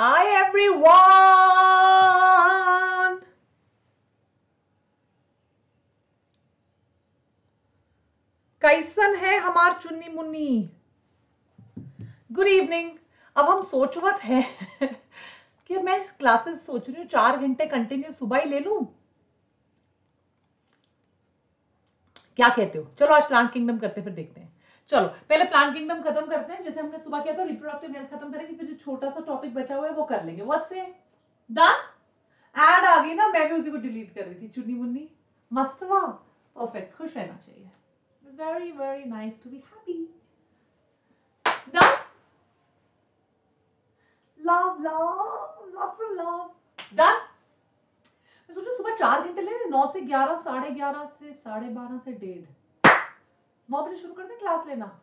Hi, everyone. कैसन है हमार चुन्नी मुन्नी? गुड इवनिंग अब हम सोचवत है कि मैं क्लासेस सोच रही हूँ, चार घंटे कंटिन्यू सुबह ही ले लू। क्या कहते हो? चलो आज प्लांट किंगडम करते फिर देखते हैं। चलो, पहले प्लांट किंगडम खत्म करते हैं। जैसे हमने सुबह किया था रिप्रोडक्टिव हेल्थ खत्म करेंगे, फिर जो छोटा सा टॉपिक बचा हुआ है, वो कर लेंगे। व्हाट से डन एड आ गई ना, मैं भी उसी को डिलीट कर रही थी, चुन्नी मुन्नी। मस्त वाह परफेक्ट खुश रहना चाहिए। It's very very nice to be happy done love love lots of love done मैं सोचू सुबह चार घंटे ले, नौ से ग्यारह, साढ़े ग्यारह से साढ़े बारह से डेढ़। नौ बजे शुरू करते, क्लास लेना।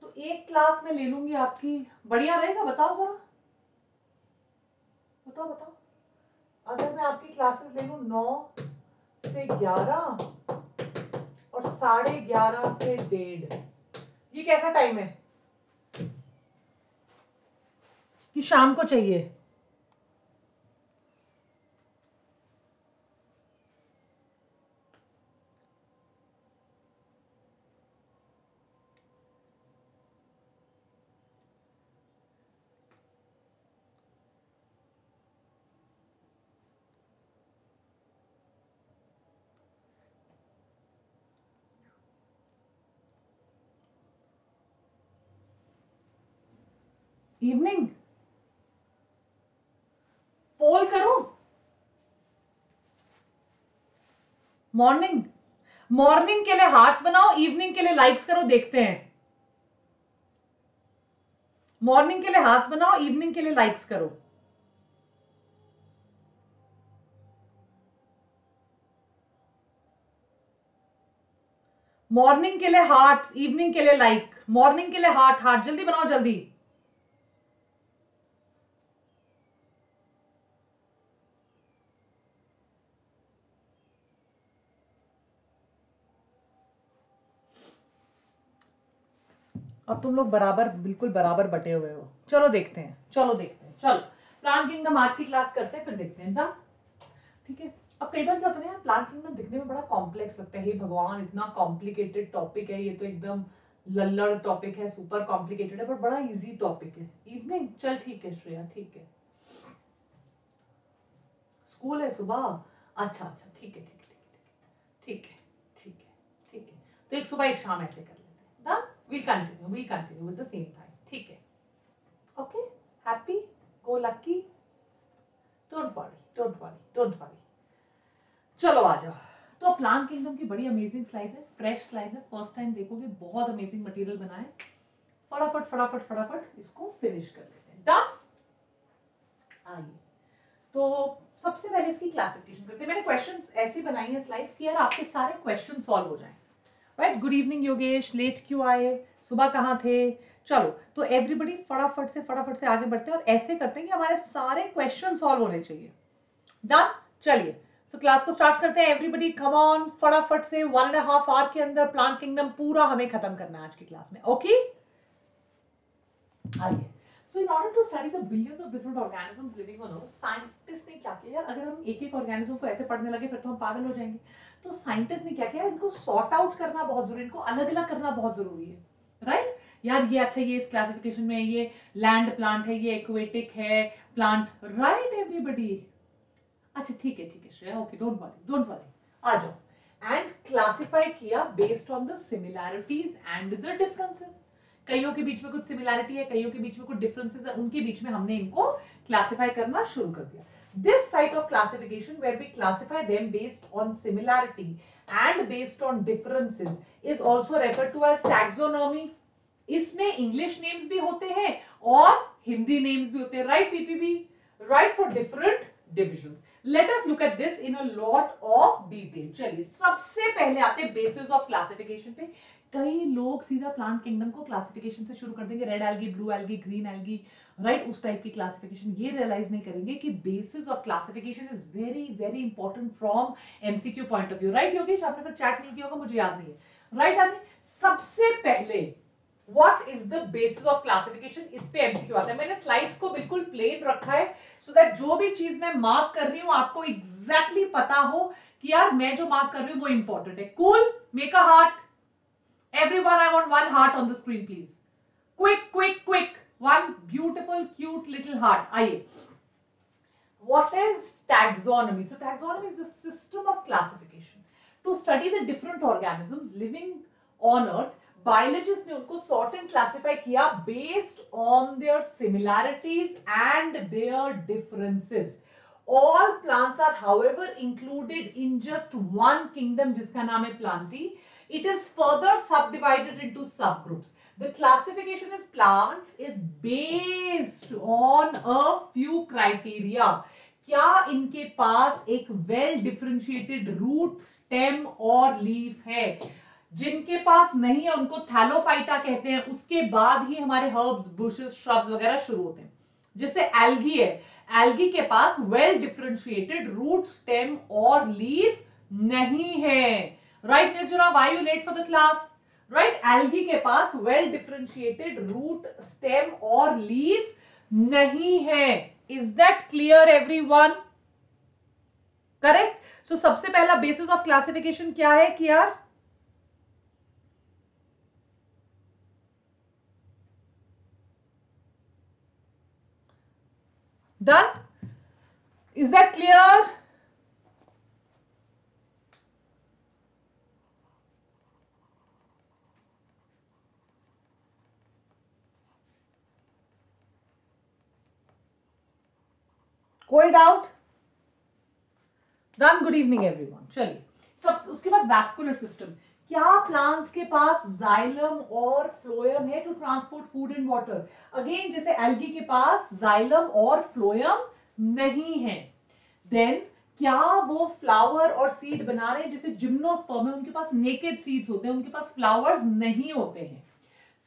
तो एक क्लास में ले लूँगी आपकी। बढ़िया रहेगा, बताओ जरा। बताओ बताओ। अगर मैं आपकी क्लासेस ले लू नौ से ग्यारह और साढ़े ग्यारह से डेढ़। ये कैसा टाइम है? कि शाम को चाहिए। इवनिंग पोल करो. मॉर्निंग मॉर्निंग के लिए हार्ट्स बनाओ इवनिंग के लिए लाइक्स करो, देखते हैं. मॉर्निंग के लिए हार्ट्स बनाओ इवनिंग के लिए लाइक्स करो. मॉर्निंग के लिए हार्ट इवनिंग के लिए लाइक मॉर्निंग के लिए हार्ट हार्ट जल्दी बनाओ, जल्दी. अब तुम लोग बराबर, बिल्कुल बराबर बटे हुए हो। चलो देखते हैं। चलो देखते हैं। चलो। प्लांट किंगडम आज की क्लास करते हैं, फिर देखते हैं। डन ठीक है? अब कई बार क्या होता है ना प्लांट किंगडम दिखने में बड़ा कॉम्प्लेक्स लगता है। भगवान, इतना कॉम्प्लिकेटेड टॉपिक है, ये तो एकदम लल्लड़ टॉपिक है सुपर कॉम्प्लिकेटेड है पर बड़ा इजी टॉपिक है। इवनिंग चल ठीक है, श्रेया, ठीक है। स्कूल है सुबह? अच्छा अच्छा ठीक है ठीक है ठीक है ठीक है ठीक है तो एक सुबह एक शाम ऐसे कर we'll continue we'll continue with the same time. ठीक है? Okay? Happy? Go lucky? Don't worry don't worry don't worry. चलो आ जाओ। तो प्लांट किंगडम की बड़ी अमेजिंग स्लाइड है फ्रेश स्लाइड है। फ़र्स्ट टाइम देखोगे, बहुत अमेजिंग मटेरियल बना है। फटाफट फटाफट फटाफट इसको फिनिश कर लेते हैं। डन आइए। तो सबसे पहले इसकी क्लासिफिकेशन करते हैं। मैंने क्वेश्चंस ऐसे बनाई है स्लाइड्स कि यार आपके सारे क्वेश्चन सॉल्व हो जाएँ। Right good evening Yogesh late क्यों आए? सुबह कहाँ थे? चलो तो एवरीबडी फटाफट से फटाफट से आगे बढ़ते हैं और ऐसे करते हैं कि हमारे सारे क्वेश्चन सॉल्व होने चाहिए। डन चलिए सो क्लास को स्टार्ट करते हैं। एवरीबडी कम ऑन फटाफट से वन एंड हाफ़ आवर के अंदर प्लांट किंगडम पूरा हमें खत्म करना है आज की क्लास में। ओके आइए। So in order to study the billions of different organisms living on Earth, scientists ने क्या किया यार? अगर हम एक एक ऑर्गेनिज्म को ऐसे पढ़ने लगे फिर तो हम पागल हो जाएँगे। तो साइंटिस्ट ने क्या किया? इनको सॉर्ट आउट करना बहुत ज़रूरी इनको अलग अलग करना बहुत ज़रूरी है। राइट? यार, ये अच्छा ये इस क्लासिफिकेशन में ये लैंड प्लांट है, ये एक्वेटिक है प्लांट राइट एवरीबडी अच्छा ठीक है ठीक है, Shreya okay don't worry don't worry आ जाओ। एंड क्लासिफाई किया based on the similarities and the differences कईयों के बीच में कुछ सिमिलैरिटी है, कईयों के बीच में कुछ डिफरेंसेस है, उनके बीच में हमने इनको क्लासिफाई करना शुरू कर दिया। This type of classification where we classify them based on similarity and based on differences is also referred to as taxonomy इसमें इंग्लिश नेम्स भी होते हैं और हिंदी नेम्स भी होते हैं right PPB right for different division let us look at this in a lot of detail चलिए सबसे पहले आते हैं बेसिस ऑफ़ क्लासिफिकेशन पे कई लोग सीधा प्लांट किंगडम को क्लासिफिकेशन से शुरू कर देंगे। Red algae blue algae green algae right उस टाइप की क्लासिफिकेशन ये रियलाइज़ नहीं करेंगे कि basis of classification is very very important from MCQ point of view right Yogesh आपने फिर चैट नहीं किया होगा मुझे याद नहीं है। राइट right, आदमी सबसे पहले what is the basis of classification इस पे एमसीक्यू आता है। मैंने स्लाइड्स को बिल्कुल प्लेन रखा है सो so दैट जो भी चीज़ मैं मार्क कर रही हूँ आपको एग्जैक्टली exactly पता हो कि यार मैं जो मार्क कर रही हूँ वो इंपॉर्टेंट है। Cool make a heart everyone i want one heart on the screen please quick quick quick one beautiful cute little heart आइए what is taxonomy so taxonomy is the system of classification to study the different organisms living on earth biologist ने उनको sort and classify किया based on their similarities and their differences all plants are however included in just one kingdom जिसका नाम है plantae it is further subdivided into subgroups. The classification is plant is based on a few criteria. क्या इनके पास एक well differentiated root stem और leaf है? जिनके पास नहीं है, उनको थैलोफाइटा कहते हैं। उसके बाद ही हमारे हर्ब्स बुशेस श्रब्स वगैरह शुरू होते हैं। जैसे एल्गी है। एल्गी के पास वेल डिफ्रेंशिएटेड रूट स्टेम और लीफ नहीं है। Right Nirjara why you late for the class right algae के पास वेल डिफरेंशिएटेड रूट स्टेम और लीफ नहीं है. Is that clear everyone correct so सबसे पहला बेसिस ऑफ़ क्लासिफिकेशन क्या है कि यार? Done? Is that clear? कोई doubt done good evening everyone चलिए। सब, उसके बाद वैस्कुलर सिस्टम क्या प्लांट्स के पास जाइलम और फ्लोयम है to transport food and water again जैसे एल्गी के पास जाइलम और फ्लोयम नहीं है। देन क्या वो फ्लावर और सीड बना रहे हैं? जैसे जिम्नोस्पर्म है, उनके पास नेकेड सीड्स होते हैं, उनके पास फ्लावर्स नहीं होते हैं।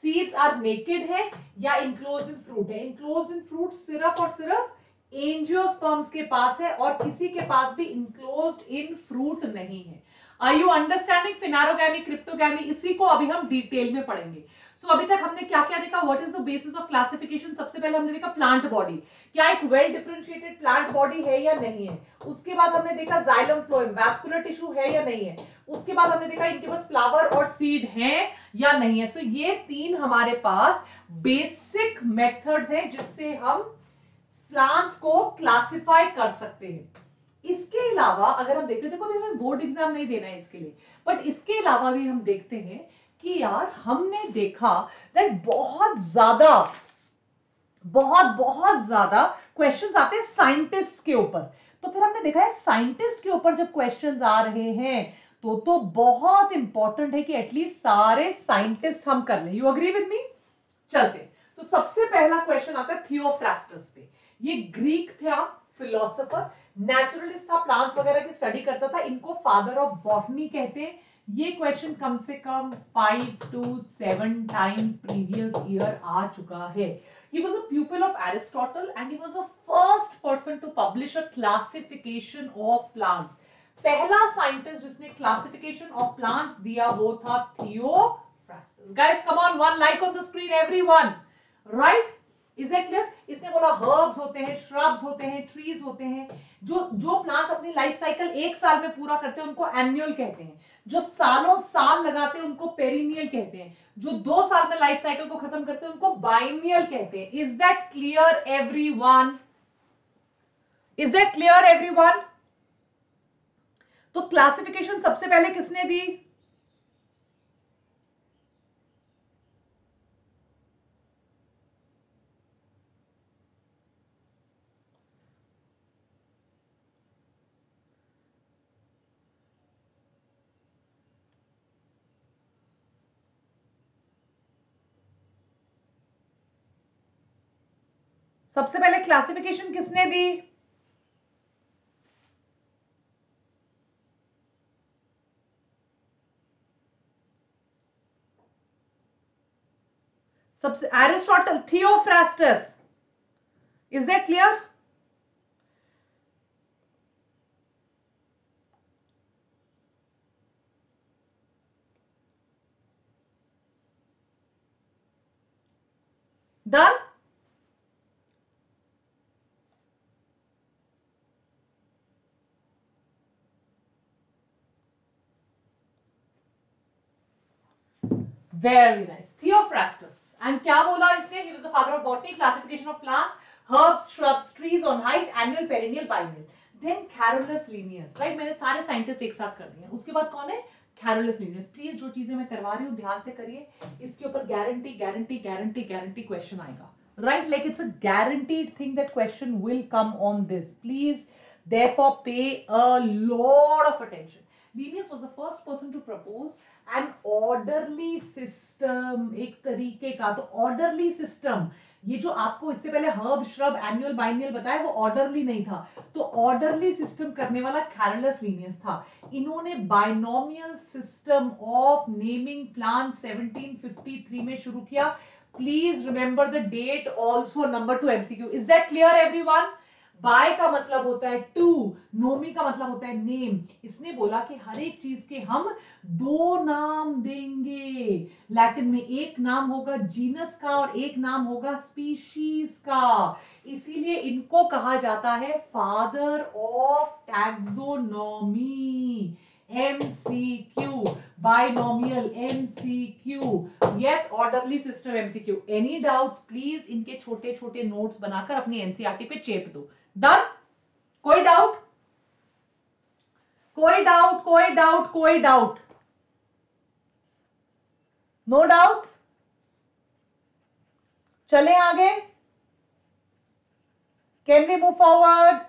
सीड्स आर नेकेड है या इंक्लोज इन फ्रूट है? इंक्लोज इन फ्रूट सिर्फ़ और सिर्फ़ एंजियोस्पर्म्स के पास है और किसी के पास भी इंक्लोज इन फ्रूट नहीं है। Are you understanding phanerogamy cryptogamy इसी को अभी हम डिटेल में पढ़ेंगे। सो so, अभी तक हमने क्या क्या देखा? What is the basis of classification सबसे पहले हमने देखा प्लांट बॉडी क्या एक वेल डिफरेंशिएटेड प्लांट बॉडी है या नहीं है? उसके बाद हमने देखा जाइलम फ्लोएम वैस्कुलर टिश्यू है या नहीं है? उसके बाद हमने देखा इनके पास फ्लावर और सीड है या नहीं है? सो so, ये तीन हमारे पास बेसिक मेथड्स हैं जिससे हम प्लांट्स को क्लासिफाई कर सकते हैं। इसके अलावा, अगर हम देखते देखो हमें बोर्ड एग्ज़ाम नहीं देना है इसके लिए। बट इसके अलावा भी हम देखते हैं कि यार, हमने देखा दैट बहुत ज़्यादा, बहुत बहुत ज़्यादा क्वेश्चंस आते हैं साइंटिस्ट के ऊपर। तो फिर हमने देखा है साइंटिस्ट के ऊपर जब क्वेश्चंस आ रहे हैं तो तो बहुत इंपॉर्टेंट है कि एटलीस्ट सारे साइंटिस्ट हम कर लें। यू अग्री विद मी चलते। तो सबसे पहला क्वेश्चन आता है थियोफ्रास्टस पे। ये ग्रीक था फिलोसोफर नेचुरलिस्ट था प्लांट्स वगैरह की स्टडी करता था, इनको फादर ऑफ़ बॉटनी कहते हैं। ये क्वेश्चन कम से कम five two seven times previous year आ चुका है। He was a pupil of Aristotle and he was the first person to publish a classification of plants. पहला साइंटिस्ट जिसने क्लासिफिकेशन ऑफ़ प्लांट्स दिया वो था Theophrastus guys come on one like on the screen everyone right is it clear इसने बोला herbs होते हैं shrubs होते हैं ट्रीज होते हैं, जो जो प्लांट्स अपनी लाइफ साइकिल एक साल में पूरा करते हैं, उनको एनुअल कहते हैं। जो सालों साल लगाते हैं, उनको पेरिनियल कहते हैं। जो दो साल में लाइफ साइकिल को खत्म करते हैं, उनको बाइनियल कहते हैं। Is that clear everyone is that clear everyone तो क्लासिफिकेशन सबसे पहले किसने दी? सबसे पहले क्लासिफिकेशन किसने दी? सबसे Aristotle Theophrastus is that clear very nice Theophrastus and क्या बोला इसने? He was the father of botany classification of plants herbs shrubs trees on height annual perennial biennial then Carolus Linnaeus right मैंने सारे scientist एक साथ कर दिए उसके बाद कौन है? कैरोलस लिनियस प्लीज़ जो चीज़ें मैं करवा रही हूँ, ध्यान से करिए। इसके ऊपर guarantee guarantee guarantee guarantee question आएगा। Right? Like it's a guaranteed thing that question will come on this. Please, therefore, pay a lot of attention. Linnaeus was the first person to propose an orderly system, एक तरीके का तो orderly system, ये जो आपको इससे पहले herb shrub annual biennial बताया, वो ऑर्डरली नहीं था। तो ऑर्डरली सिस्टम करने वाला कैरलस लीनियस था। इन्होंने binomial system of naming plan 1753 में शुरू किया। Please remember the date also number two MCQ is that clear everyone bi का मतलब होता है टू नोमी का मतलब होता है नेम इसने बोला कि हर एक चीज़ के हम दो नाम देंगे. लैटिन में एक नाम होगा जीनस का और एक नाम होगा स्पीशीज का. इसीलिए इनको कहा जाता है father of taxonomy MCQ binomial MCQ yes, orderly system MCQ any doubts, please इनके छोटे छोटे नोट्स बनाकर अपनी एनसीईआरटी पे चेप दो. डन कोई डाउट कोई डाउट कोई डाउट कोई डाउट नो डाउट चले आगे। Can we move forward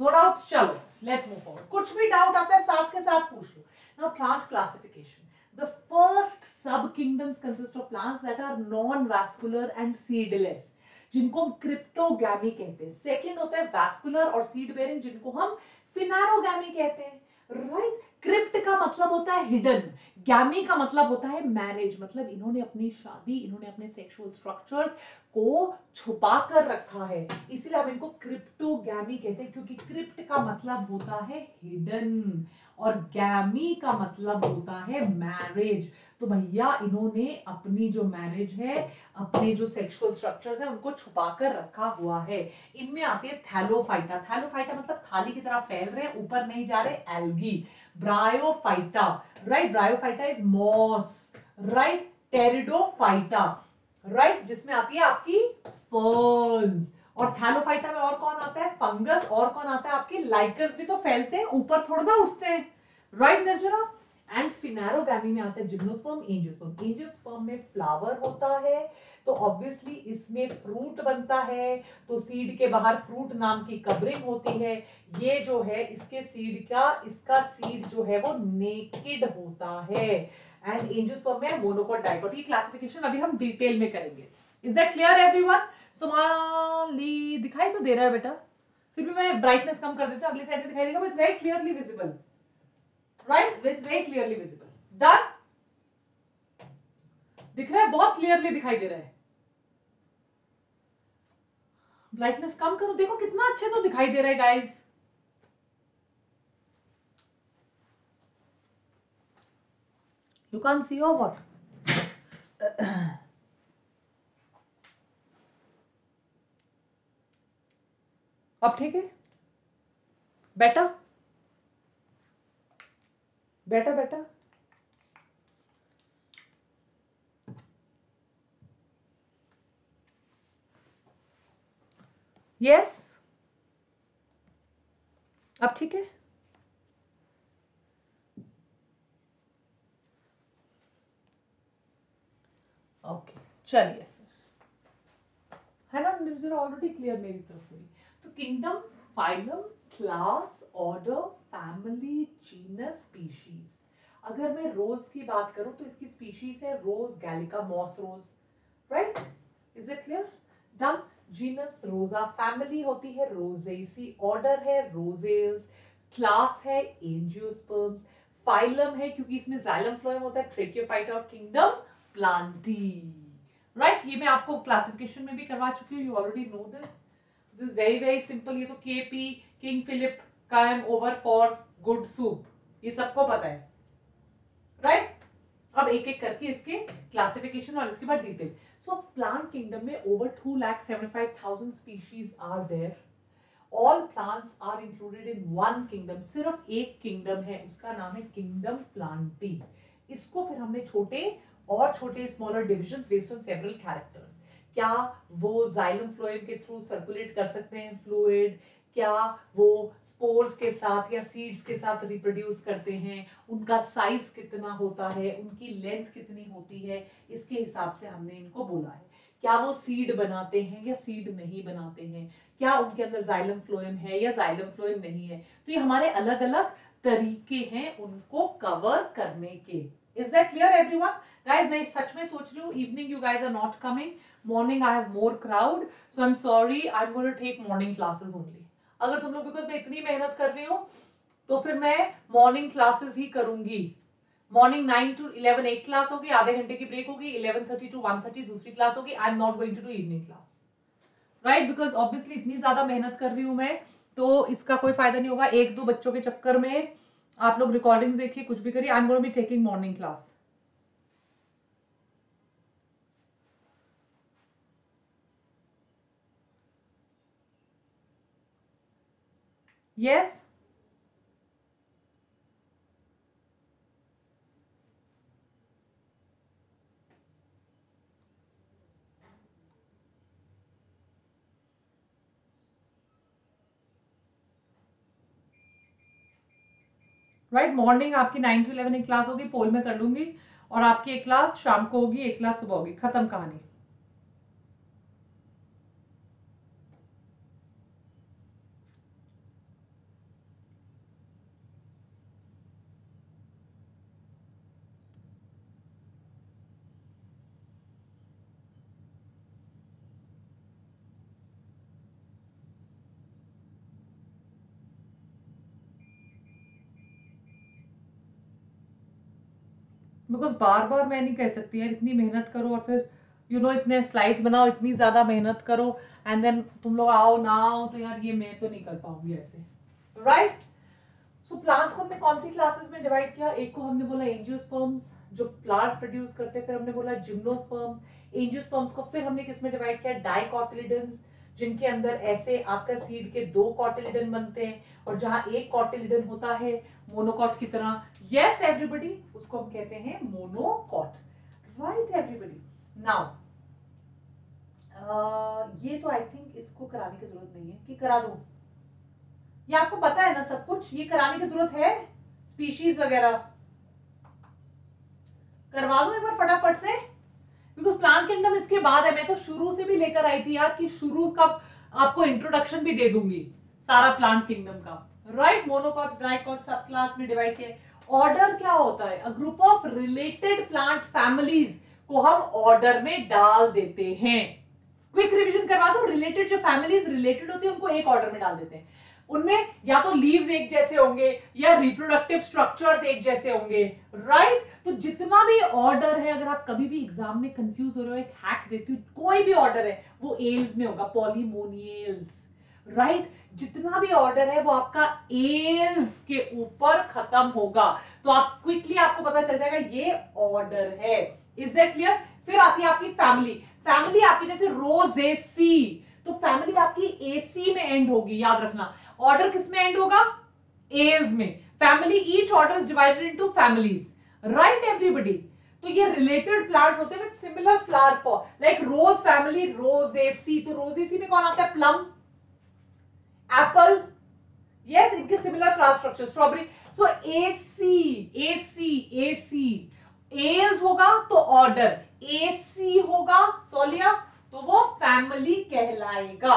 no doubt चलो लेट्स मूव फॉरवर्ड कुछ भी डाउट आता है साथ के साथ पूछ लो। Now plant classification the first subkingdoms consist of plants that are non-vascular and seedless. जिनको हम क्रिप्टोगैमी कहते हैं। सेकंड होता है वैस्कुलर और सीड बेरिंग जिनको हम फिनारोगैमी कहते हैं। Right right? क्रिप्ट का मतलब होता है हिडन गैमी का मतलब होता है मैरिज मतलब इन्होंने अपनी शादी, इन्होंने अपने सेक्सुअल स्ट्रक्चर्स को छुपा कर रखा है। इसीलिए हम इनको क्रिप्टोगैमी कहते हैं, क्योंकि क्रिप्ट का मतलब होता है हिडन और गैमी का मतलब होता है मैरिज तो भैया, इन्होंने अपनी जो मैरिज है, अपने जो सेक्सुअल स्ट्रक्चर्स है, उनको छुपा कर रखा हुआ है। इनमें आती है थैलोफाइटा थैलोफाइटा मतलब थाली की तरह फैल रहे हैं, ऊपर नहीं जा रहे algae bryophyta right bryophyta is moss right pteridophyta right जिसमें आती है आपकी फर्न्स और थैलोफाइटा में और कौन आता है? फंगस और कौन आता है आपके? लाइकन्स भी तो फैलते हैं, ऊपर थोड़ा ना उठते हैं। राइट निर्जरा एंड फिनारोगैमी में आता है जिम्नोस्पर्म एंजियोस्पर्म एंजियोस्पर्म में फ्लावर होता है तो ऑब्वियसली इसमें फ्रूट बनता है तो सीड के बाहर फ्रूट नाम की कवरिंग होती है। ये जो है, इसके सीड का, इसका सीड जो है वो नेकेड होता है। एंड एंजियोस्पर्म में मोनोकॉट डाइकोट ये क्लासिफिकेशन अभी हम डिटेल में करेंगे। इज़ दैट क्लियर एवरीवन सोमाली, दिखाई तो दे रहा है बेटा। फिर भी मैं ब्राइटनेस कम कर देती हूँ, अगली साइड में दिखाई देगा but very clearly visible right it's very clearly visible done दिख रहा है, बहुत क्लियरली दिखाई दे रहा है। ब्राइटनेस कम करो। देखो कितना अच्छे तो दिखाई दे रहा है guys You can't see or what? अब ठीक है? बेटा बेटा बेटा यस अब ठीक है? ओके चलिए है ना ऑलरेडी क्लियर मेरी तरफ़ से। तो kingdom phylum class order family genus species अगर मैं रोज की बात करूँ तो इसकी स्पीशीज है rose gallica moss rose right is it clear done genus Rosa family होती है रोजेसी ऑर्डर है रोजेल्स क्लास है एंजियोस्पर्म्स फाइलम है क्योंकि इसमें जाइलम फ्लोएम होता है ट्रेकियोफाइटा और किंगडम प्लांटी राइट ये मैं आपको क्लासिफिकेशन में भी करवा चुकी हूँ. You already know this this very very simple ये तो KP king Philip came over for good soup ये सबको पता है। Right right? अब एक एक करके इसके क्लासिफिकेशन और इसके बाद डिटेल सो प्लांट किंगडम में over two lakh seventy five thousand species are there all plants are included in one kingdom सिर्फ़ एक किंगडम है। उसका नाम है किंगडम प्लांटी इसको फिर हमने छोटे और छोटे smaller division based on several characters क्या वो जाइलम फ्लोएम के थ्रू सर्कुलेट कर सकते हैं फ्लूइड क्या वो स्पोर्स के साथ या सीड्स के साथ रिप्रोड्यूस करते हैं? उनका साइज़ कितना होता है? उनकी लेंथ कितनी होती है? इसके हिसाब से हमने इनको बोला है। क्या वो सीड बनाते हैं या सीड नहीं बनाते हैं? क्या उनके अंदर जाइलम फ्लोएम है या जाइलम फ्लोएम नहीं है? तो ये हमारे अलग अलग तरीके हैं उनको कवर करने के। Is that clear everyone guys मैं सच में सोच रही हूँ evening you guys are not coming morning I have more crowd so I am sorry I am going take morning classes only अगर तुम लोग बिकॉज़ मैं इतनी मेहनत कर रही हूँ तो फिर मैं मॉर्निंग क्लासेस ही करूँगी. मॉर्निंग नाइन टू इलेवन एक क्लास होगी, आधे घंटे की ब्रेक होगी eleven thirty to one thirty दूसरी क्लास होगी. I am not going to do evening class right because obviously इतनी ज़्यादा मेहनत कर रही हूँ मैं तो इसका कोई फ़ायदा नहीं होगा. एक दो बच्चों के चक्कर में आप लोग रिकॉर्डिंग देखिए, कुछ भी करिए। I am going be taking morning class yes? Right right, morning आपकी नाइन टू इलेवन एक क्लास होगी पोल में कर लूँगी और आपकी एक क्लास शाम को होगी एक क्लास सुबह होगी। खत्म कहानी। बिकॉज़ बार बार मैं नहीं कह सकती यार इतनी मेहनत करो और फिर यू you नो know, इतने स्लाइड्स बनाओ इतनी ज़्यादा मेहनत करो एंड देन तुम लोग आओ ना आओ तो यार ये मैं तो नहीं कर पाऊँगी ऐसे। राइट सो प्लांट्स को हमने कौन सी क्लासेस में डिवाइड किया? एक को हमने बोला एंजियोस्पर्म्स जो प्लांट्स प्रोड्यूस करते फिर हमने बोला जिम्नोस्पर्म्स एंजियोस्पर्म्स को फिर हमने किसमें डिवाइड किया? डाइकोटिलिडन्स जिनके अंदर ऐसे आपका सीड के दो कॉटिलिडन बनते हैं और जहाँ एक कॉटिलिडन होता है मोनोकॉट की तरह। यस एवरीबडी उसको हम कहते हैं मोनोकॉट। राइट एवरीबडी नाउ ये तो आई थिंक इसको कराने की ज़रूरत नहीं है कि करा दो। ये आपको पता है ना सब कुछ? ये कराने की ज़रूरत है? स्पीशीज वगैरह। करवा दो एक बार फटाफट से। बिकॉज़ प्लांट किंगडम इसके बाद है। मैं तो शुरू से भी लेकर आई थी यार कि शुरू का आपको इंट्रोडक्शन भी दे दूँगी। सारा प्लांट किंगडम का। राइट मोनोकॉट्स डाइकॉट्स सब क्लास में डिवाइड किए। ऑर्डर क्या होता है? A group of related plant families को हम ऑर्डर में डाल देते हैं। क्विक रिवीजन करवा दो रिलेटेड जो फैमिलीज़ रिलेटेड होती है, उनको एक ऑर्डर में डाल देते हैं। उनमें या तो लीव्स एक जैसे होंगे, या रिप्रोडक्टिव स्ट्रक्चर्स एक जैसे होंगे। Right right? तो जितना भी ऑर्डर है, अगर आप कभी भी एग्ज़ाम में कंफ्यूज हो रहे हो, एक हैक देती हूँ, कोई भी ऑर्डर है, वो एल्स में होगा पॉलीमोनियल्स राइट right? जितना भी ऑर्डर है, वो आपका एल्स के ऊपर खत्म होगा। तो आप क्विकली आपको पता चल जाएगा, ये ऑर्डर है। इज़ दैट क्लियर फिर आती है आपकी फैमिली फैमिली आपकी जैसे रोज ए सी तो फैमिली आपकी ए सी में एंड होगी, याद रखना। ऑर्डर किसमें एंड होगा? एल्स में। Family each order is divided into families right everybody तो ये रिलेटेड प्लांट्स होते हैं with similar flower parts like rose family rosaceae तो रोजेसी में कौन आता है? प्लम एप्पल यस इनके similar flower structure strawberry so aceae aceae aceae ales होगा तो ऑर्डर एसी होगा सोलिया तो वो फैमिली कहलाएगा.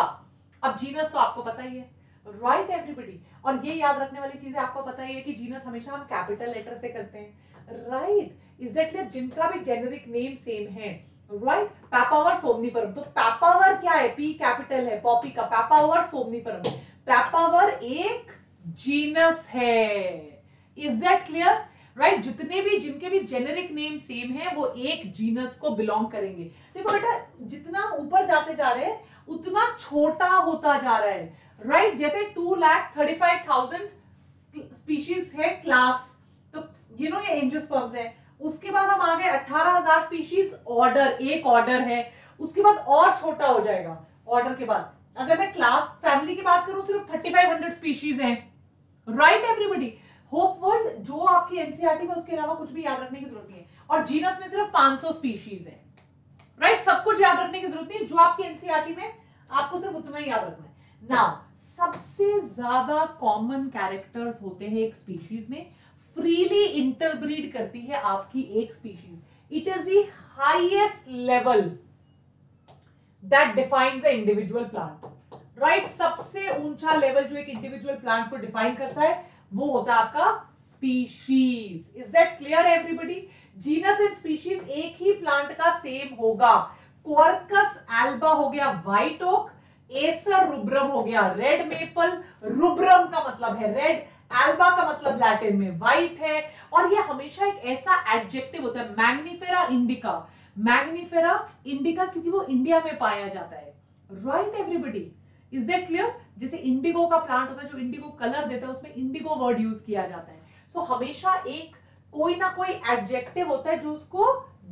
अब जीनस तो आपको पता ही है. राइट एवरीबडी और ये याद रखने वाली चीज़ है आपको पता ही है कि जीनस हमेशा हम कैपिटल लेटर से करते हैं. राइट इज़ दैट क्लियर जिनका भी जेनेरिक नेम सेम है. राइट पैपावर सोमनीफरम तो पैपावर क्या है? पी कैपिटल है पॉपी का. पैपावर सोमनीफरम पैपावर एक जीनस है. इज़ दैट क्लियर राइट जितने भी, जिनके भी जेनेरिक नेम सेम है, वो एक जीनस को बिलोंग करेंगे. देखो बेटा, जितना ऊपर जाते जा रहे हैं, उतना छोटा होता जा रहा है. Right right? जैसे two lakh thirty five thousand species है क्लास तो यू नो ये एंजियोस्पर्म्स है. उसके बाद हम आ गए अठारह हज़ार स्पीशीज ऑर्डर एक ऑर्डर है। उसके बाद और छोटा हो जाएगा ऑर्डर के बाद। अगर मैं क्लास फैमिली की बात करूँ, सिर्फ़ थर्टी फाइव हंड्रेड स्पीशीज है। राइट एवरीबडी होप वर्ल्ड जो आपकी एनसीआरटी में उसके अलावा कुछ भी याद रखने की ज़रूरत नहीं है। और जीनस में सिर्फ़ 500 स्पीशीज है। Right right? सब कुछ याद रखने की ज़रूरत नहीं जो आपकी एनसीआरटी में आपको सिर्फ़ उतना ही याद रखना है। नाउ सबसे ज़्यादा कॉमन कैरेक्टर्स होते हैं एक स्पीशीज में। फ्रीली इंटरब्रीड करती है आपकी एक species it is the highest level that defines a individual plant right सबसे ऊँचा लेवल जो एक इंडिविजुअल प्लांट को डिफाइन करता है, वो होता है आपका species is that clear everybody genus and species एक ही प्लांट का सेम होगा. क्वर्कस एल्बा हो गया व्हाइट ओक एसर रुब्रम हो गया रेड मेपल रुब्रम का मतलब है रेड एल्बा का मतलब लैटिन में व्हाइट है और ये हमेशा एक ऐसा एडजेक्टिव होता है मैग्निफेरा इंडिका मैग्निफेरा इंडिका क्योंकि वो इंडिया में पाया जाता है। Right everybody is that clear जैसे इंडिगो का प्लांट होता है जो इंडिगो कलर देता है उसमें इंडिगो वर्ड यूज़ किया जाता है। सो so, हमेशा एक कोई ना कोई एडजेक्टिव होता है जो उसको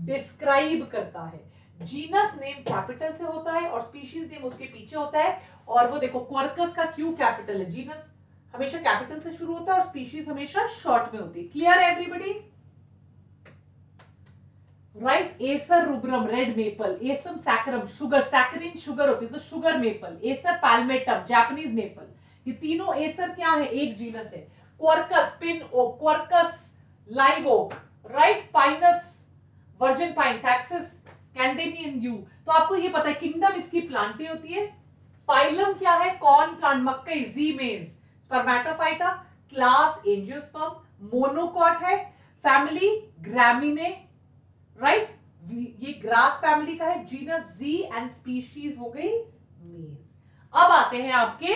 डिस्क्राइब करता है। जीनस नेम कैपिटल से होता है और स्पीशीज नेम उसके पीछे होता है और वो देखो क्वर्कस का क्यू कैपिटल है? जीनस हमेशा कैपिटल से शुरू होता है और स्पीशीज हमेशा शॉर्ट में होती है। Clear everybody right Acer rubrum red maple Acer saccharum sugar saccharum sugar होती है तो sugar maple Acer palmatum Japanese maple ये तीनों एसर क्या है? एक जीनस है। Quercus pin oak Quercus live oak right Pinus virgin pine Taxus Canadian yew तो आपको ये पता है किंगडम इसकी प्लांटें होती है। फाइलम क्या है? Corn plant मक्कई Zea mays Spermatophyta class angiosperm monocot है फैमिली ग्रामीने राइट ये ग्रास फैमिली का है जीनस जी एंड स्पीशीज हो गई मेज अब आते हैं आपके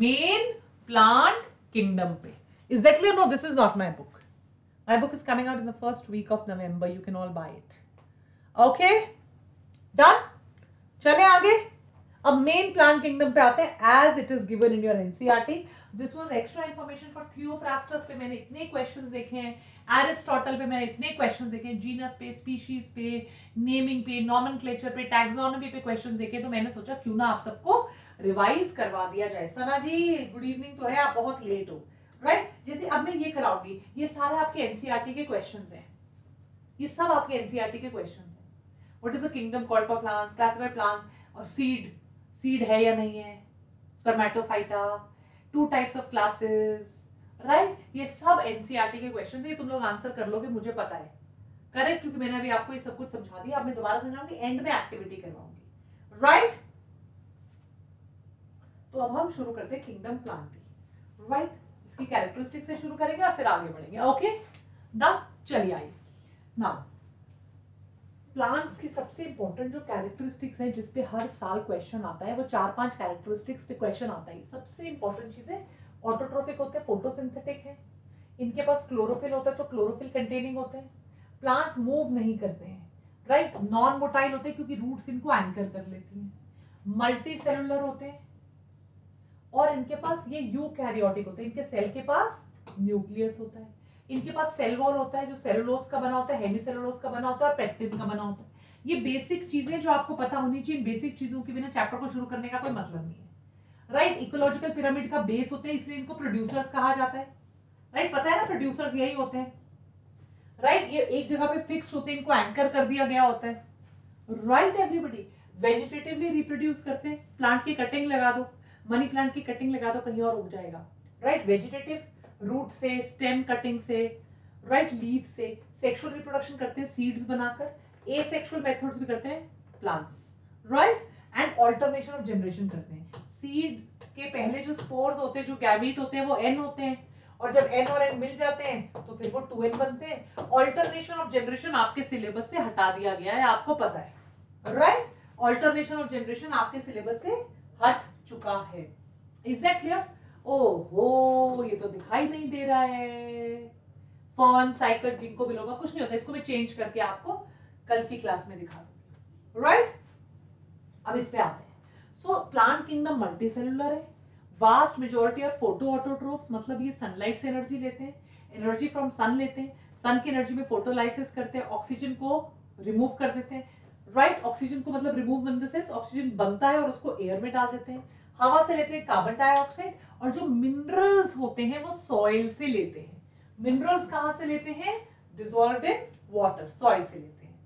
मेन प्लांट किंगडम पे. Is that clear no, this is not my book. My book is coming out in the first week of november. You can all buy it. Okay done चले आगे. अब main plant kingdom पे आते हैं as it is given in your NCERT this was extra information for Theophrastus पे मैंने इतने questions देखे हैं एरिस्टोटल पे मैंने इतने क्वेश्चंस देखे हैं जीनस पे स्पीशीज पे नेमिंग पे नॉमेनक्लेचर पे टैक्सोनॉमी पे क्वेश्चंस देखे तो मैंने सोचा क्यों ना आप सबको रिवाइज करवा दिया जाए। सना जी गुड इवनिंग तो है, आप बहुत लेट हो राइट right? जैसे अब मैं ये कराऊँगी, ये सारे आपके एनसीईआरटी के क्वेश्चंस हैं। ये सब आपके एनसीईआरटी के questions what is the kingdom called for plants? Classified plants or seed seed है या नहीं है? Spermatophyta two types of classes right ये सब एनसीईआरटी के क्वेश्चन ये तुम लोग आंसर कर लोगे, मुझे पता है। करेक्ट क्योंकि मैंने अभी आपको ये सब कुछ समझा दिया अब मैं दोबारा समझाऊँगी एंड में एक्टिविटी करवाऊँगी। राइट? तो अब हम शुरू करते हैं किंगडम प्लांट राइट इसकी कैरेक्टरिस्टिक से शुरू करेंगे और फिर आगे बढ़ेंगे। ओके डन चलिए आइए। नाउ प्लांट्स की सबसे इंपॉर्टेंट जो कैरेक्टरिस्टिक्स हैं जिसपे हर साल क्वेश्चन आता है, वो चार पाँच कैरेक्टरिस्टिक्स पे क्वेश्चन आता है। सबसे इंपॉर्टेंट चीज़ है ऑटोट्रोफिक होते हैं फोटोसिंथेटिक है। इनके पास क्लोरोफिल होता है तो क्लोरोफिल कंटेनिंग होते हैं। प्लांट्स मूव नहीं करते हैं राइट नॉन मोटाइल होते हैं क्योंकि रूट्स इनको एंकर कर लेती हैं। मल्टी सेलुलर होते हैं। और इनके पास ये यू होते हैं। इनके सेल के पास न्यूक्लियस होता है। इनके पास सेल वॉल होता है, जो सेलुलोस का बना होता है हेमी का बना होता है और पेक्टिन का बना होता है। ये बेसिक चीज़ें जो आपको पता होनी चाहिए बेसिक चीज़ों के बिना चैप्टर को शुरू करने का कोई मतलब नहीं है। राइट इकोलॉजिकल पिरामिड का बेस होते हैं, इसलिए इनको प्रोड्यूसर्स कहा जाता है। राइट पता है ना प्रोड्यूसर्स यही होते हैं। राइट ये एक जगह पे फिक्स होते हैं, इनको एंकर कर दिया गया होता है। राइट एवरीबडी वेजिटेटिवली रिप्रोड्यूस करते हैं। प्लांट की कटिंग लगा दो। मनी प्लांट की कटिंग लगा दो, कहीं और उग जाएगा। राइट वेजिटेटिव रूट से स्टेम कटिंग से राइट लीव से सेक्सुअल रिप्रोडक्शन करते हैं सीड्स बनाकर ए सेक्सुअल मेथड्स भी करते हैं plants right and alternation of generation करते हैं। सीड्स के पहले जो स्पोर्स होते हैं, जो गैमीट होते हैं, वो एन होते हैं। और जब एन और एन मिल जाते हैं तो फिर वो टू एन बनते हैं। ऑल्टरनेशन ऑफ़ जनरेशन आपके सिलेबस से हटा दिया गया है, आपको पता है। राइट ऑल्टरनेशन ऑफ़ जनरेशन आपके सिलेबस से हट चुका है। इज़ दैट क्लियर ओहो, ये तो दिखाई नहीं दे रहा है। फॉन साइकिल गिंको बिलोमा कुछ नहीं होता, इसको मैं चेंज करके आपको कल की क्लास में दिखा दूँगी। राइट अब इस पे आते हैं। So plant kingdom multicellular है। Vast majority of photoautotrophs मतलब ये सनलाइट से एनर्जी लेते हैं। एनर्जी फ्रॉम सन लेते हैं। सन की एनर्जी में फोटोलाइसिस करते हैं। ऑक्सीजन को रिमूव कर देते हैं। Right right? ऑक्सीजन को मतलब remove in the sense oxygen बनता है और उसको एयर में डाल देते हैं। हवा से लेते हैं कार्बन डाइऑक्साइड और जो मिनरल्स होते हैं, वो सॉइल से लेते हैं। मिनरल्स कहाँ से लेते हैं? डिजोल्व इन वाटर सॉइल से लेते हैं।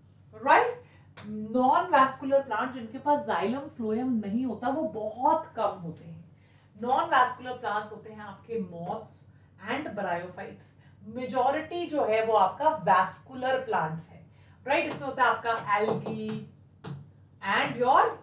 राइट नॉन वैस्कुलर प्लांट जिनके पास जाइलम फ्लोएम नहीं होता, वो बहुत कम होते हैं। नॉन वैस्कुलर प्लांट्स होते हैं आपके मॉस एंड ब्रायोफाइट्स मेजोरिटी जो है, वो आपका वैस्कुलर प्लांट्स है। Right right? इसमें होता है आपका algae and your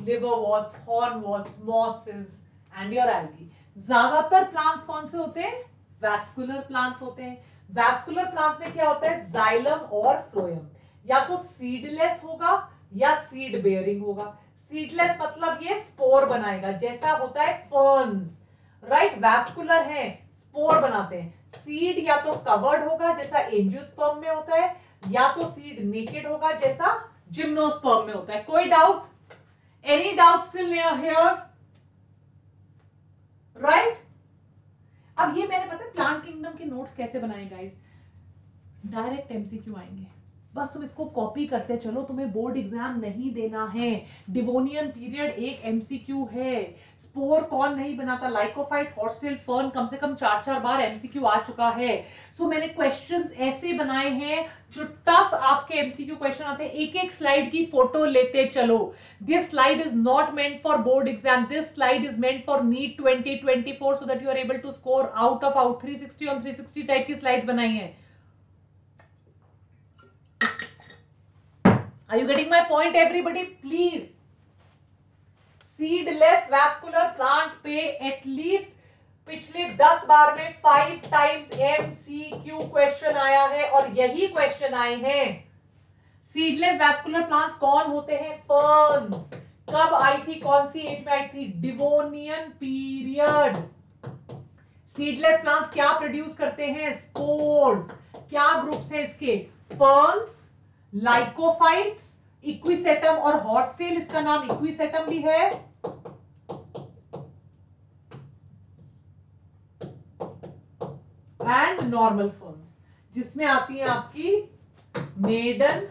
bryophytes liverworts hornworts mosses and your algae ज़्यादातर प्लांट्स कौन से होते हैं? वैस्कुलर प्लांट्स होते हैं। वैस्कुलर प्लांट्स में क्या होता है? जाइलम और फ्लोएम या तो सीडलेस होगा या सीड बेयरिंग होगा। सीडलेस मतलब ये स्पोर बनाएगा, जैसा होता है फर्न्स राइट वैस्कुलर है स्पोर बनाते हैं। सीड या तो कवर्ड होगा, जैसा एंजियोस्पर्म में होता है, या तो सीड नेकेड होगा, जैसा जिम्नोस्पर्म में होता है। कोई doubt any doubt still here? Right? अब ये मैंने पता प्लांट किंगडम के नोट्स कैसे बनाए गाइस डायरेक्ट एमसीक्यू आएँगे बस तुम इसको कॉपी करते चलो तुम्हें बोर्ड एग्ज़ाम नहीं देना है। डिवोनियन पीरियड एक एमसीक्यू है। स्पोर कौन नहीं बनाता? लाइकोफाइट हॉर्स्टेल फर्न कम से कम चार चार बार एमसीक्यू आ चुका है। सो so, मैंने क्वेश्चंस ऐसे बनाए हैं जो टफ आपके एमसीक्यू क्वेश्चन आते हैं। एक एक स्लाइड की फ़ोटो लेते चलो। This slide is not meant for board exam this slide is meant for NEET 2024 so that you are able to score out of out 360 on 360 type की slides बनाई हैं। Are you getting my point, everybody? Please. Seedless vascular plant पे at least पिछले 10 बार में five times MCQ question आया है और यही क्वेश्चन आए हैं। सीडलेस वैस्कुलर प्लांट्स कौन होते हैं? फर्न्स कब आई थी? कौन सी एज में आई थी? डिवोनियन पीरियड सीडलेस प्लांट्स क्या प्रोड्यूस करते हैं? स्पोर्स क्या ग्रुप्स हैं इसके? फर्न्स लाइकोफाइट्स इक्विसेटम और हॉर्सटेल इसका नाम इक्विसेटम भी है। एंड नॉर्मल फर्न्स जिसमें आती है आपकी मेडन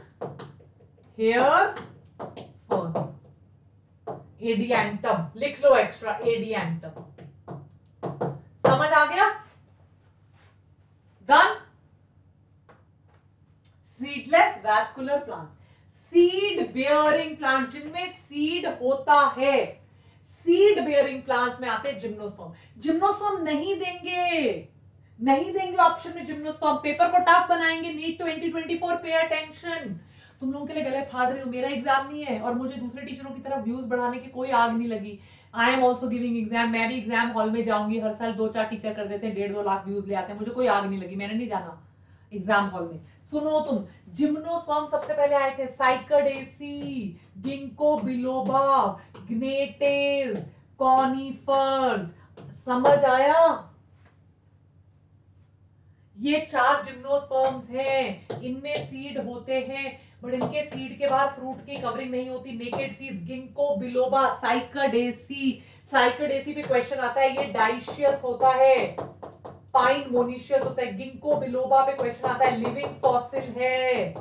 हेयर फर्न एडियंटम लिख लो एक्स्ट्रा एडियंटम समझ आ गया? Done seedless vascular plants seed bearing plant जिनमें सीड होता है। सीड बेयरिंग प्लांट्स में आते हैं जिम्नोस्पर्म जिम्नोस्पर्म नहीं देंगे। नहीं देंगे ऑप्शन में जिम्नोस्पर्म पेपर को टफ बनाएँगे. नीट 2024 पे अटेंशन तुम लोगों के लिए गले फाड़ रही हो. मेरा एग्ज़ाम नहीं है और मुझे दूसरे टीचरों की तरफ़ व्यूज़ बढ़ाने की कोई आग नहीं लगी. I am also giving exam मैं भी एग्ज़ाम हॉल में जाऊँगी. हर साल दो चार टीचर कर देते हैं. डेढ़ दो लाख व्यूज़ ले आते हैं. मुझे कोई आग नहीं लगी. मैंने नहीं जाना एग्ज़ाम हॉल में. सुनो तुम जिम्नोस्पर्म सबसे पहले आए थे, Cycadaceae, Ginkgo biloba Gnetales conifers, समझ आया? ये चार जिम्नोस्पर्म्स हैं, इनमें सीड होते हैं, बट इनके सीड के बाहर फ्रूट की कवरिंग नहीं होती naked seeds Ginkgo biloba, Cycadaceae. Cycadaceae पे क्वेश्चन आता है, ये डाइशियस होता है। पाइन मोनिशियस होता है गिंको बिलोबा पे क्वेश्चन आता है लिविंग फॉसिल है।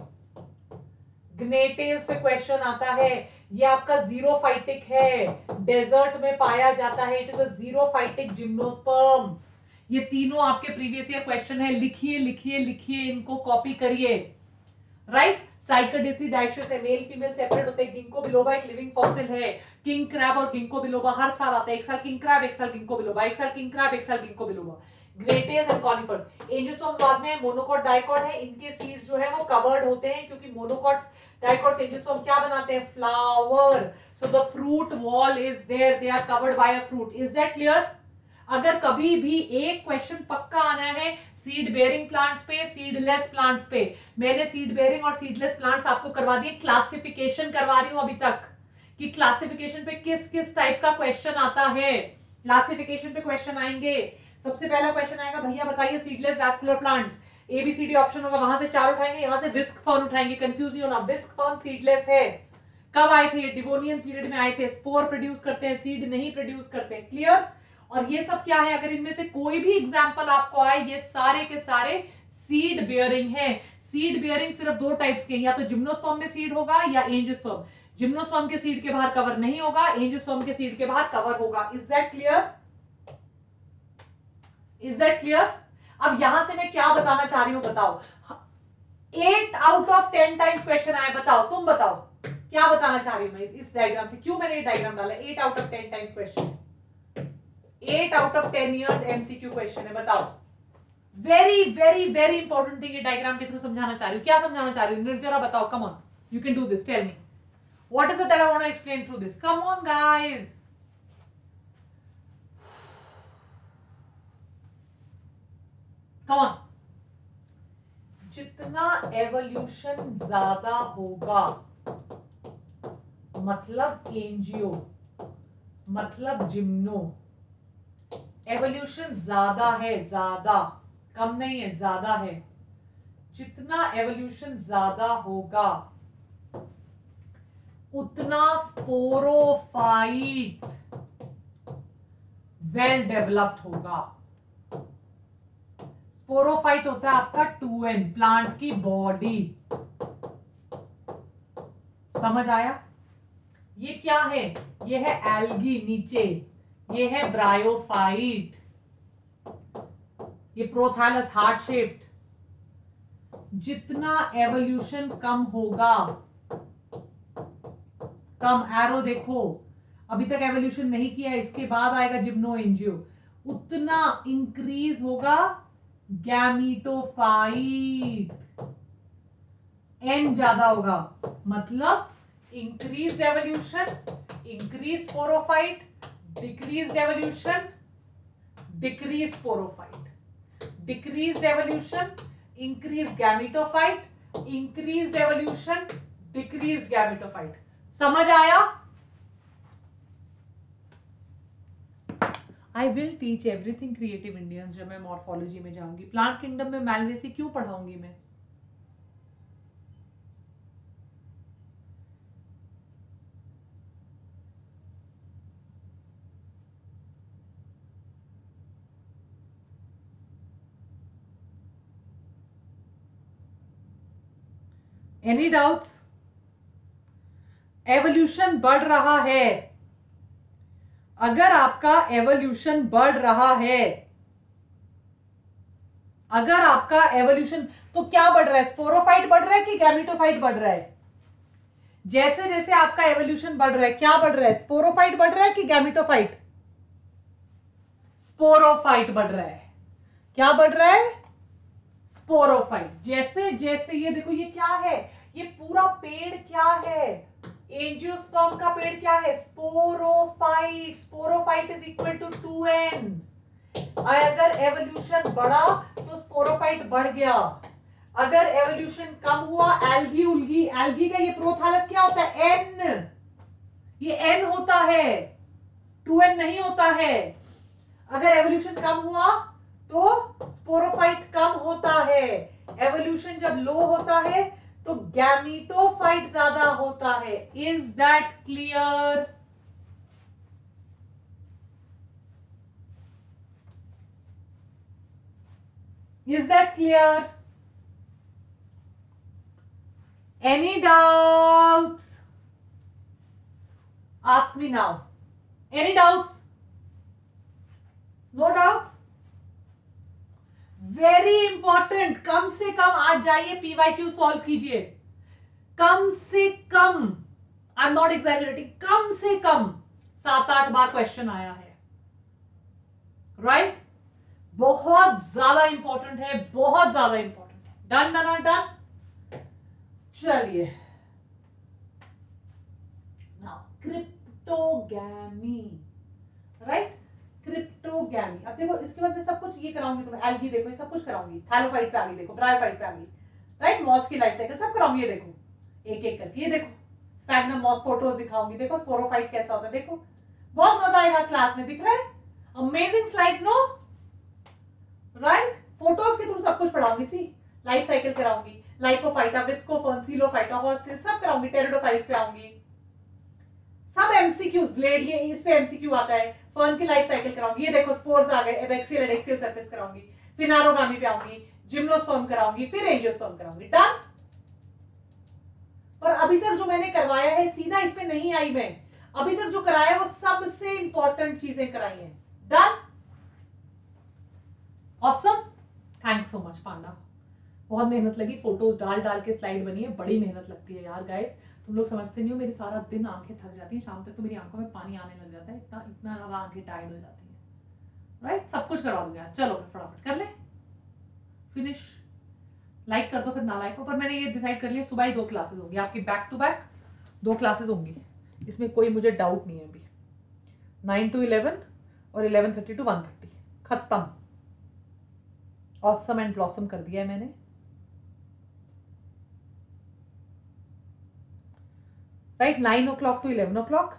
ग्नेटेल्स पे क्वेश्चन आता है, ये आपका ज़ीरो फाइटिक है। डेजर्ट में पाया जाता है it is a zero phytic gymnosperm ये तीनों आपके प्रीवियस ईयर क्वेश्चन है, लिखिए लिखिए लिखिए, इनको कॉपी करिए। राइट साइकोडेसी डाइशियस है मेल फीमेल सेपरेट होते हैं गिंको बिलोबा एक लिविंग फॉसिल है। किंग क्रैब और गिंको बिलोबा हर साल आता है, एक साल किंग क्रैब एक साल गिंको बिलोबा एक साल किंग क्रैब एक साल Ginkgo biloba Gnetales and conifers angiosperm बाद में मोनोकॉट डाइकॉट है, इनके सीड्स जो है वो कवर्ड होते हैं, क्योंकि मोनोकॉट्स डाइकॉट्स एंजियोस्पर्म क्या बनाते हैं? Flower so the fruit wall is there they are covered by a fruit is that clear अगर कभी भी एक क्वेश्चन पक्का आना है सीड बेयरिंग प्लांट्स पे सीडलेस प्लांट्स पे। मैंने सीड बेयरिंग और सीडलेस प्लांट्स आपको करवा दिए क्लासिफिकेशन करवा रही हूँ अभी तक। कि क्लासिफिकेशन पे किस किस टाइप का क्वेश्चन आता है? क्लासिफिकेशन पे क्वेश्चन आएँगे। सबसे पहला क्वेश्चन आएगा, भैया बताइए seedless vascular plants A B C D option होगा, वहाँ से चार उठाएँगे, यहाँ से विस्क फर्न उठाएँगे कंफ्यूज नहीं होना विस्क फर्न सीडलेस है। कब आए थे? डिवोनियन पीरियड में आए थे। स्पोर प्रोड्यूस करते हैं सीड नहीं प्रोड्यूस करते हैं। क्लियर और ये सब क्या है? अगर इनमें से कोई भी एग्जांपल आपको आए, ये सारे के सारे सीड बेयरिंग है। सीड बेयरिंग सिर्फ़ दो टाइप्स के या तो जिम्नोस्पर्म में सीड होगा, या एंजियोस्पर्म जिम्नोस्पर्म के सीड के बाहर कवर नहीं होगा एंजियोस्पर्म के सीड के बाहर कवर होगा। Is that clear is that clear अब यहाँ से मैं क्या बताना चाह रही हूँ, बताओ। Eight out of ten times question आया, बताओ, तुम बताओ। क्या बताना चाह रही हूँ मैं इस डायग्राम से? क्यों मैंने ये डायग्राम डाला? Eight out of ten times question eight out of ten years MCQ question है, बताओ। Very very very important thing diagram के थ्रू समझाना चाह रही हूँ। क्या समझाना चाह रही हूँ? निर्जरा बताओ come on you can do this tell me what is that I want explain through this come on come जितना एवोल्यूशन ज़्यादा होगा मतलब एनजीओ मतलब जिम्नो एवोल्यूशन ज़्यादा है, ज़्यादा, कम नहीं है, ज़्यादा है। जितना एवोल्यूशन ज़्यादा होगा, उतना स्पोरोफाइट वेल डेवलप्ड होगा। स्पोरोफाइट होता है आपका टू एन प्लांट की बॉडी समझ आया? ये क्या है? ये है एल्गी नीचे. ये है ब्रायोफाइट ये प्रोथैलस हार्ट शेप्ड जितना एवोल्यूशन कम होगा, कम एरो देखो. अभी तक एवोल्यूशन नहीं किया, इसके बाद आएगा जिम्नो एनजियो उतना इंक्रीज होगा गैमिटोफाइट एन ज़्यादा होगा। मतलब increase evolution increase sporophyte decrease evolution decrease sporophyte decrease evolution increase gametophyte increase evolution decrease gametophyte समझ आया? I will teach everything creative Indians जब मैं मॉर्फोलॉजी में जाऊँगी। प्लांट किंगडम में मैलवेसी क्यों पढ़ाऊँगी मैं? एनी डाउट्स एवोल्यूशन बढ़ रहा है। अगर आपका एवोल्यूशन बढ़ रहा है, अगर आपका एवोल्यूशन तो क्या बढ़ रहा है? स्पोरोफाइट बढ़ रहा है कि गैमिटोफाइट बढ़ रहा है? जैसे जैसे आपका एवोल्यूशन बढ़ रहा है, क्या बढ़ रहा है? स्पोरोफाइट बढ़ रहा है कि गैमिटोफाइट स्पोरोफाइट बढ़ रहा है। क्या बढ़ रहा है? स्पोरोफाइट जैसे जैसे, ये देखो, ये क्या है? ये पूरा पेड़ क्या है? एंजियोस्पर्म का पेड़ क्या है? Sporophyte sporophyte is equal to two n अगर एवोल्यूशन बढ़ा तो स्पोरोफाइट बढ़ गया। अगर एवोल्यूशन कम हुआ एल्गी उल्गी। एल्गी का ये प्रोथैलस क्या होता है? एन ये एन होता है। टू एन नहीं होता है। अगर एवोल्यूशन कम हुआ तो स्पोरोफाइट कम होता है। एवोल्यूशन जब लो होता है तो गैमीटोफाइट ज़्यादा होता है। Is that clear is that clear any doubts ask me now any doubts no doubts very important कम से कम आज जाइए पीवाई क्यू सॉल्व कीजिए। कम से कम आई एम नॉट एग्जैजरेटिंग कम से कम सात आठ बार क्वेश्चन आया है। Right right? बहुत ज़्यादा इंपॉर्टेंट है, बहुत ज़्यादा इंपॉर्टेंट है। डन डन डन चलिए। क्रिप्टोगैमी राइट क्रिप्टोगैमी अब देखो, इसके बाद मैं सब कुछ ये कराऊँगी तुम्हें। एल्गी देखो, ये सब कुछ कराऊँगी। थैलोफाइट पे आ देखो ब्रायोफाइट पे आ राइट मॉस की लाइफ साइकिल सब कराऊँगी, ये देखो। एक एक करके, ये देखो। स्पैग्नम मॉस फ़ोटोज़ दिखाऊँगी। देखो स्पोरोफाइट कैसा होता है, देखो। बहुत मज़ा आएगा क्लास में, दिख रहा है? Amazing slides no right photos के थ्रू सब कुछ पढ़ाऊँगी see life cycle कराऊँगी। Lycophyta whisk fern psilophyta horsetail सब कराऊँगी। टेरिडोफाइट्स पे आऊँगी। सब एमसीक्यूज ब्लेड ये इस पे एमसीक्यू आता है। फर्न की लाइफ साइकिल कराऊँगी। ये देखो स्पोर्स आ गए एबेक्सियल एडेक्सियल सरफेस कराऊँगी, फिर पे आऊँगी जिम्नोस्पर्म कराऊँगी, फिर एंजियोस्पर्म कराऊँगी। डन पर अभी तक जो मैंने करवाया है, सीधा इसमें नहीं आई मैं। अभी तक जो कराया वो सबसे इंपॉर्टेंट चीज़ें कराई हैं। Done awesome thanks so much Panda बहुत मेहनत लगी फ़ोटोज़ डाल डाल के स्लाइड बनी है, बड़ी मेहनत लगती है यार गाइस तुम लोग समझते नहीं हो, मेरी सारा दिन आँखें थक जाती हैं। शाम तक तो मेरी आँखों में पानी आने लग जाता है। इतना इतना ज़्यादा आँखें टायर्ड हो जाती है। राइट सब कुछ करवा दूँगा चलो फिर फटाफट कर ले। फिनिश लाइक कर दो फिर ना लाइक हो। पर मैंने ये डिसाइड कर लिया, सुबह ही दो क्लासेस होंगी। आपकी बैक टू बैक दो क्लासेस होंगी। इसमें कोई मुझे डाउट नहीं है अभी। नाइन टू इलेवन और eleven thirty to one thirty खत्म। ऑसम एंड ब्लॉसम कर दिया है मैंने। O'clock to eleven o'clock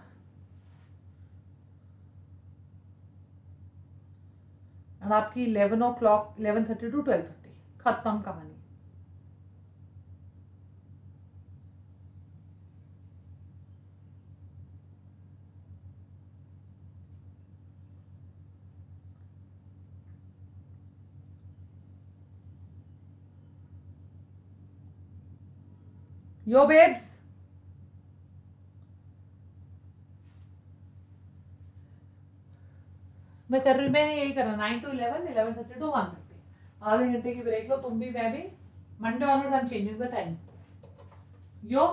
और आपकी eleven o'clock eleven thirty to twelve thirty खत्म कहानी। यो बेब्स मैं कर रही मैंने यही करना nine to eleven eleven thirty to one thirty आधे घंटे की ब्रेक लो, तुम भी, मैं भी। Monday onward am changing the time yo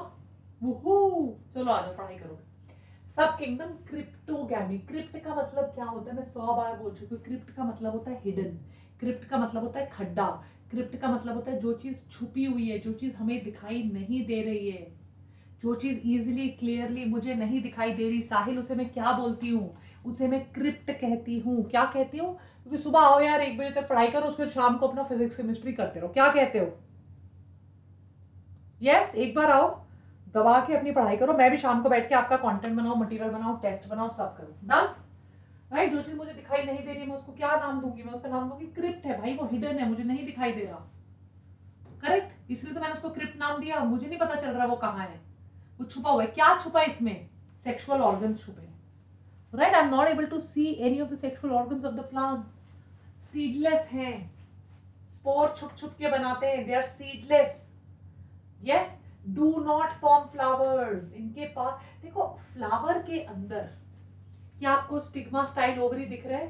woohoo चलो आ जाओ पढ़ाई करो। सब किंगडम क्रिप्टोगैमी क्रिप्ट का मतलब क्या होता है? मैं सौ बार बोल चुकी हूँ। क्रिप्ट का मतलब होता है हिडन क्रिप्ट का मतलब होता है खड्डा। क्रिप्ट का मतलब होता है जो चीज़ छुपी हुई है, जो चीज़ हमें दिखाई नहीं दे रही है। जो चीज़ इजिली क्लियरली मुझे नहीं दिखाई दे रही। साहिल, उसे मैं क्या बोलती हूँ? उसे मैं क्रिप्ट कहती हूँ। क्या कहती हूँ? क्योंकि सुबह आओ यार एक बजे तक पढ़ाई करो उसके शाम को अपना फिजिक्स केमिस्ट्री करते रहो। क्या कहते हो? यस yes, एक बार आओ दबा के अपनी पढ़ाई करो। मैं भी शाम को बैठ के आपका कंटेंट बनाओ मटेरियल बनाओ टेस्ट बनाओ सब करो। डन राइट जो चीज़ मुझे दिखाई नहीं दे रही मैं उसको क्या नाम दूँगी? मैं उसका नाम दूँगी क्रिप्ट है भाई वो हिडन है मुझे नहीं दिखाई दे रहा। करेक्ट इसलिए तो मैंने उसको क्रिप्ट नाम दिया। मुझे नहीं पता चल रहा वो कहाँ है। वो छुपा हुआ है। क्या छुपा इसमें? सेक्सुअल ऑर्गन्स छुपे I am not able to see any of the sexual organs of the plants seedless हैं. स्पोर छुप छुप के बनाते हैं. They are seedless yes do not form flowers इनके पास, देखो फ्लावर के अंदर, क्या आपको स्टिग्मा स्टाइल ओवरी दिख रहा है?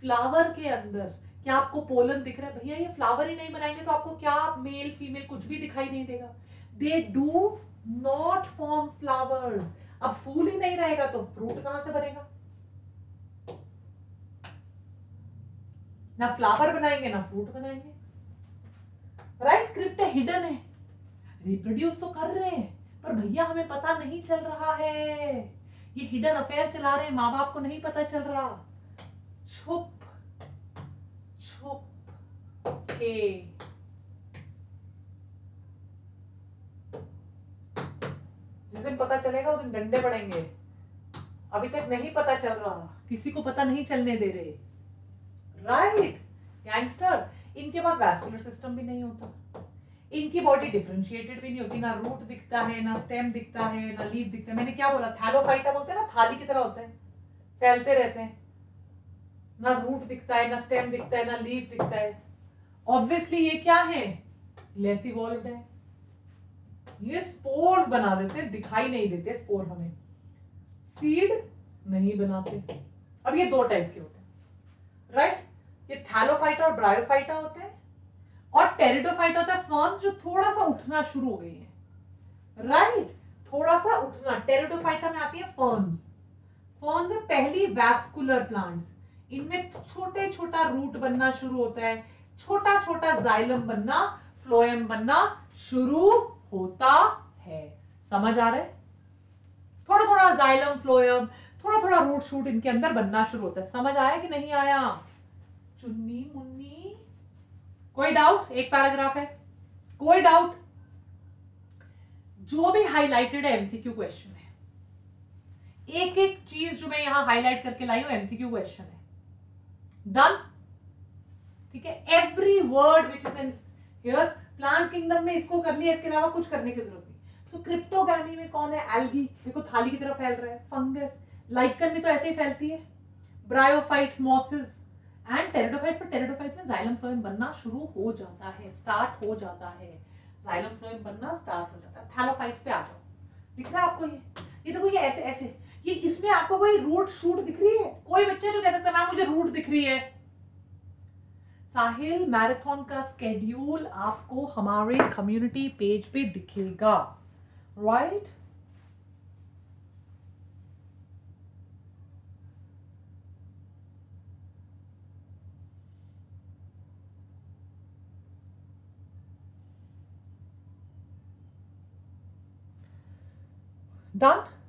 फ्लावर के अंदर, क्या आपको पोलन दिख रहा है? भैया, ये फ्लावर ही नहीं बनाएँगे तो आपको क्या मेल फीमेल कुछ भी दिखाई नहीं देगा. They do not form flowers अब फूल ही नहीं रहेगा तो फ्रूट कहाँ से बनेगा ना फ्लावर बनाएँगे ना फ्रूट बनाएँगे राइट क्रिप्ट हिडन है रिप्रोड्यूस तो कर रहे हैं पर भैया हमें पता नहीं चल रहा है ये हिडन अफेयर चला रहे हैं माँ बाप को नहीं पता चल रहा छुप छुप के जिस दिन पता चलेगा उस दिन डंडे पड़ेंगे। अभी तक नहीं पता चल रहा। किसी को पता नहीं चलने दे रहे। राइट गैंगस्टर्स इनके पास वैस्कुलर सिस्टम भी नहीं होता। इनकी बॉडी डिफरेंशिएटेड भी नहीं होती। ना रूट दिखता है ना स्टेम दिखता है ना लीफ दिखता है। मैंने क्या बोला? थैलोफाइटा बोलते हैं ना? थाली की तरह होते हैं। फैलते रहते हैं। ना रूट दिखता है ना स्टेम दिखता है ना लीफ दिखता है। ऑब्वियसली ये क्या है? लेस इवॉल्व है। ये स्पोर्स बना देते, दिखाई नहीं देते स्पोर हमें। सीड नहीं बनाते। अब ये दो टाइप के होते हैं। राइट ये थैलोफाइटा और ब्रायोफाइटा होते हैं। और टेरिडोफाइट होता है फर्न्स जो थोड़ा सा उठना शुरू हो गई है। राइट थोड़ा सा उठना। टेरिडोफाइटा में आती है फर्न्स फर्न्स है पहली वैस्कुलर प्लांट्स इनमें छोटे छोटा रूट बनना शुरू होता है। छोटा छोटा जाइलम बनना फ्लोएम बनना शुरू होता है। समझ आ रहा है? थोड़ा थोड़ा जाइलम फ्लोएम थोड़ा थोड़ा रूट शूट इनके अंदर बनना शुरू होता है। समझ आया कि नहीं आया? चुन्नी, मुन्नी। कोई डाउट एक पैराग्राफ है। कोई डाउट जो भी हाईलाइटेड है एमसीक्यू क्वेश्चन है। एक एक चीज़ जो मैं यहाँ हाईलाइट करके लाई हूँ एमसीक्यू क्वेश्चन है। डन ठीक है? Every word which is in here plant kingdom में इसको कर लिया इसके अलावा कुछ करने की ज़रूरत नहीं। सो क्रिप्टोगैमी में कौन है? एल्गी देखो, थाली की तरफ़ फैल रहा है। फंगस लाइकन में तो ऐसे ही फैलती है। ब्रायोफाइट्स मॉसिस एंड टेरिडोफाइट पर टेरिडोफाइट में जाइलम फ्लोएम बनना शुरू हो जाता है स्टार्ट हो जाता है। जाइलम फ्लोएम बनना स्टार्ट हो जाता है। थैलोफाइट्स पे आ जाओ। दिख रहा है आपको ये? ये देखो, ये ऐसे ऐसे। ये इसमें आपको कोई रूट शूट दिख रही है? कोई बच्चा जो कह सकता है, मैम, मुझे रूट दिख रही है। साहिल मैराथन का स्केड्यूल आपको हमारे कम्युनिटी पेज पे दिखेगा right right? Done?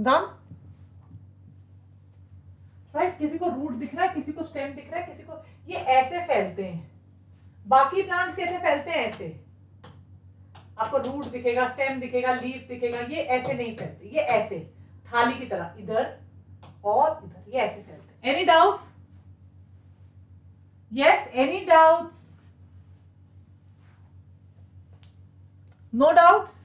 Done right किसी को रूट दिख रहा है, किसी को स्टेम दिख रहा है, किसी को ये ऐसे फैलते हैं। बाकी प्लांट्स कैसे फैलते हैं ऐसे? आपको रूट दिखेगा स्टेम दिखेगा लीफ दिखेगा, ये ऐसे नहीं फैलते, ये ऐसे। थाली की तरह, इधर और इधर, ये ऐसे फैलते any doubts yes any doubts no doubts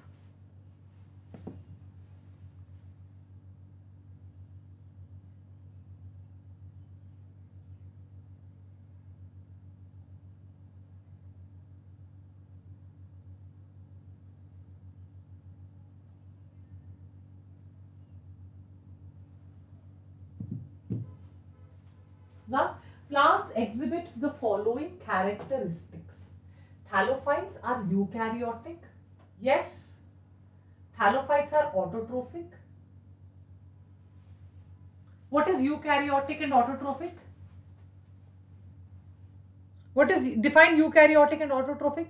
exhibit the following characteristics. Thallophytes are eukaryotic. Yes. Thallophytes are autotrophic. What is eukaryotic and autotrophic? What is define eukaryotic and autotrophic?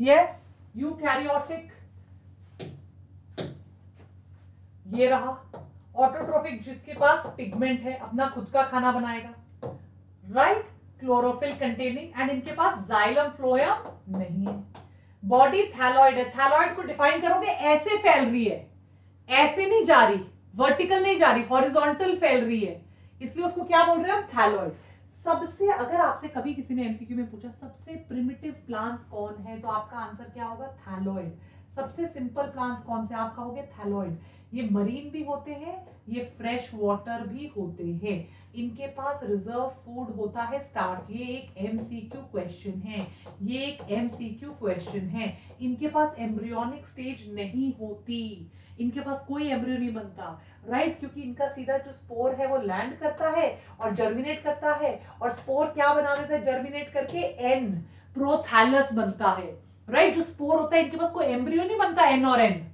Yes eukaryotic ये रहा autotrophic जिसके पास pigment है, अपना खुद का खाना बनाएगा। Right chlorophyll containing and इनके पास जाइलम फ्लोयम नहीं है। बॉडी थैलॉइड है। थैलॉइड को डिफाइन करोगे, ऐसे फैल रही है। ऐसे नहीं जा रही वर्टिकल नहीं जा रही हॉरिजॉन्टल फैल रही है। इसलिए उसको क्या बोल रहे हो? थैलॉइड सबसे, अगर आपसे कभी किसी ने एमसीक्यू में पूछा, सबसे प्रिमिटिव प्लांट्स कौन है तो आपका आंसर क्या होगा? थैलोइड सबसे सिंपल प्लांट्स कौन से आप कहोगे थैलोइड ये मरीन भी होते हैं, ये फ्रेश वाटर भी होते हैं. इनके पास रिज़र्व फ़ूड होता है स्टार्च ये एक एमसीक्यू क्वेश्चन है. ये एक एमसीक्यू क्वेश्चन है. इनके पास एम्ब्रियोनिक स्टेज नहीं होती. इनके पास कोई एम्ब्रियो नहीं बनता. राइट? right? क्योंकि इनका सीधा जो स्पोर है, वो लैंड करता है और जर्मिनेट करता है। और स्पोर क्या बना देता है? जर्मिनेट करके एन प्रोथैलस बनता है। राइट? right? जो स्पोर होता है, इनके पास कोई एम्ब्रियो नहीं बनता एन और एन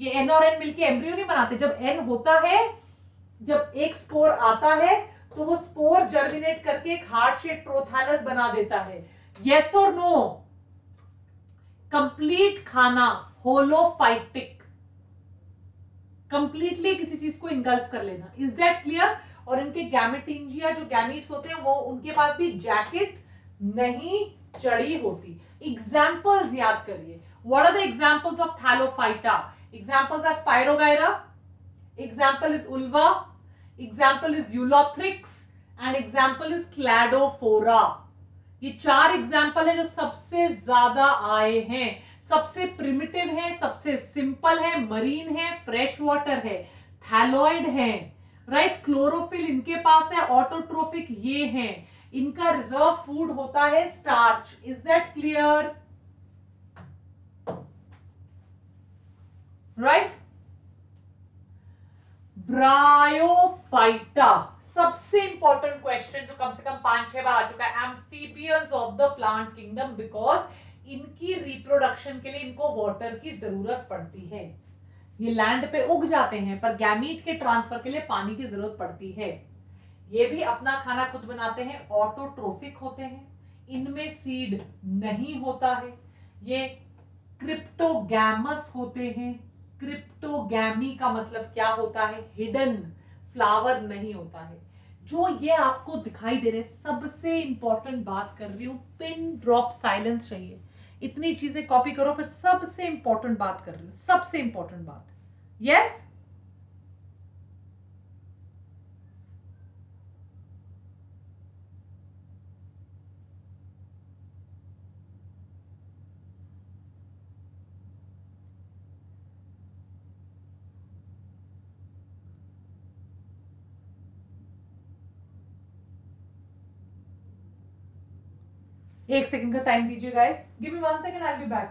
ये एन और एन मिलके एम्ब्रियो नहीं बनाते। जब एन होता है, जब एक स्पोर आता है तो वो स्पोर जर्मिनेट करके एक हार्ट शेप प्रोथैलस बना देता है। यस और नो कंप्लीट खाना होलोफाइटिक कंप्लीटली किसी चीज़ को इंगल्फ कर लेना। इज़ दैट क्लियर और इनके गैमेटिंजिया जो गैमिट्स होते हैं, वो उनके पास भी जैकेट नहीं चढ़ी होती। एग्जाम्पल्स याद करिए। What are the examples of Thallophyta examples are Spirogyra example is Ulva example is Ulothrix and example is Cladophora ये चार एग्ज़ाम्पल है जो सबसे ज़्यादा आए हैं। सबसे प्रिमिटिव है, सबसे सिंपल है मरीन है फ्रेश वाटर है थैलॉइड है राइट क्लोरोफिल इनके पास है ऑटोट्रोफिक ये है। इनका रिज़र्व फ़ूड होता है starch is that clear right Bryophyta सबसे इंपॉर्टेंट क्वेश्चन जो कम से कम पाँच छह बार आ चुका है amphibians of the plant kingdom because इनकी रिप्रोडक्शन के लिए इनको वाटर की ज़रूरत पड़ती है। ये लैंड पे उग जाते हैं, पर गैमीट के ट्रांसफ़र के लिए पानी की ज़रूरत पड़ती है। ये भी अपना खाना खुद बनाते हैं ऑटोट्रोफिक होते हैं। इनमें सीड नहीं होता है। ये क्रिप्टोगैमस होते हैं। क्रिप्टोगैमी का मतलब क्या होता है? हिडन फ्लावर नहीं होता है। जो ये आपको दिखाई दे रहे सबसे इंपॉर्टेंट बात कर रही हूँ पिन ड्रॉप साइलेंस चाहिए। इतनी चीज़ें कॉपी करो, फिर सबसे इंपॉर्टेंट बात कर रही सबसे इंपॉर्टेंट बात यस yes? एक सेकंड का टाइम दीजिए guys give me one second I will be back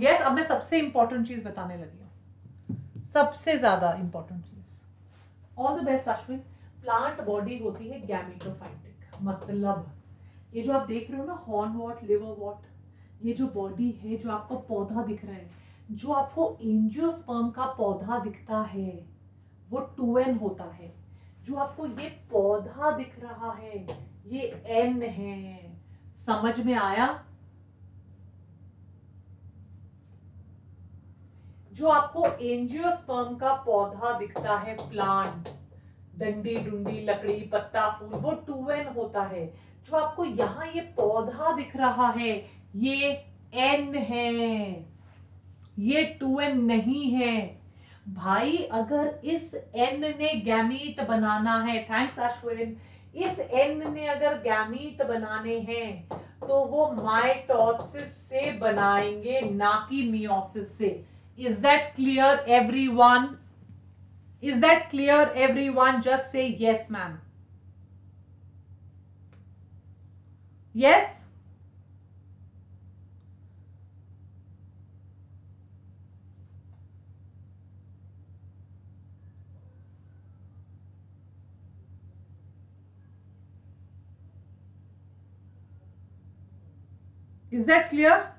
yes अब मैं सबसे इंपॉर्टेंट चीज़ बताने लगी हूँ। सबसे ज़्यादा important cheese. All the best Ashwin plant body होती है गैमिटोफाइटिक मतलब। ये जो आप देख रहे हो ना हॉर्न वॉट लिवर वॉट ये जो बॉडी है, जो आपको पौधा दिख रहा है, जो आपको एंजियोस्पर्म का पौधा दिखता है, वो टू एन होता है। जो आपको ये पौधा दिख रहा है, ये एन है। समझ में आया? जो आपको एंजियोस्पर्म का पौधा दिखता है प्लांट डंडी डुंडी, लकड़ी, पत्ता, फूल, वो टू एन होता है। जो आपको यहाँ ये पौधा दिख रहा है, ये एन है। ये टू एन नहीं है। भाई, अगर इस एन ने गैमीट बनाना है थैंक्स अश्विन इस एन ने अगर गैमीट बनाने हैं तो वो माइटोसिस से बनाएँगे, ना कि मियोसिस से। Is that clear everyone? Is that clear everyone? Just say yes ma'am. Yes? Is that clear?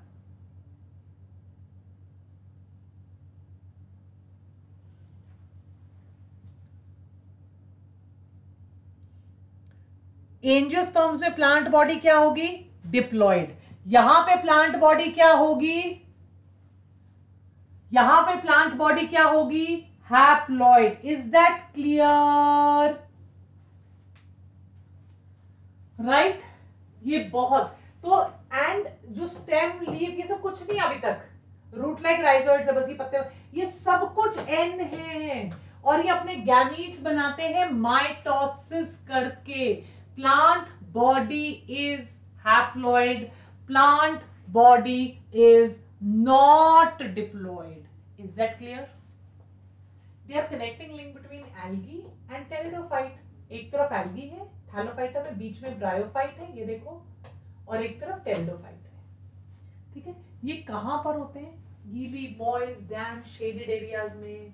Angiosperms में प्लांट बॉडी क्या होगी? डिप्लॉइड यहाँ पे प्लांट बॉडी क्या होगी? यहाँ पे प्लांट बॉडी क्या होगी? Haploid is that clear right ये बहुत। तो एंड जो स्टेम लीव ये सब कुछ नहीं अभी तक। रूट लाइक राइजोइड बस ये पत्ते ये सब कुछ एन है और ये अपने गैमीट्स बनाते हैं माइटोसिस करके। Plant body is haploid plant body is not diploid is that clear they are connecting link between algae and pteridophyte एक तरफ़ एल्गी है थैलोफाइटा में बीच में ब्रायोफाइट है, ये देखो, और एक तरफ़ टेरिडोफाइट है। ठीक है? ये कहाँ पर होते हैं? गीली मॉइस डैम शेडेड एरियाज़ में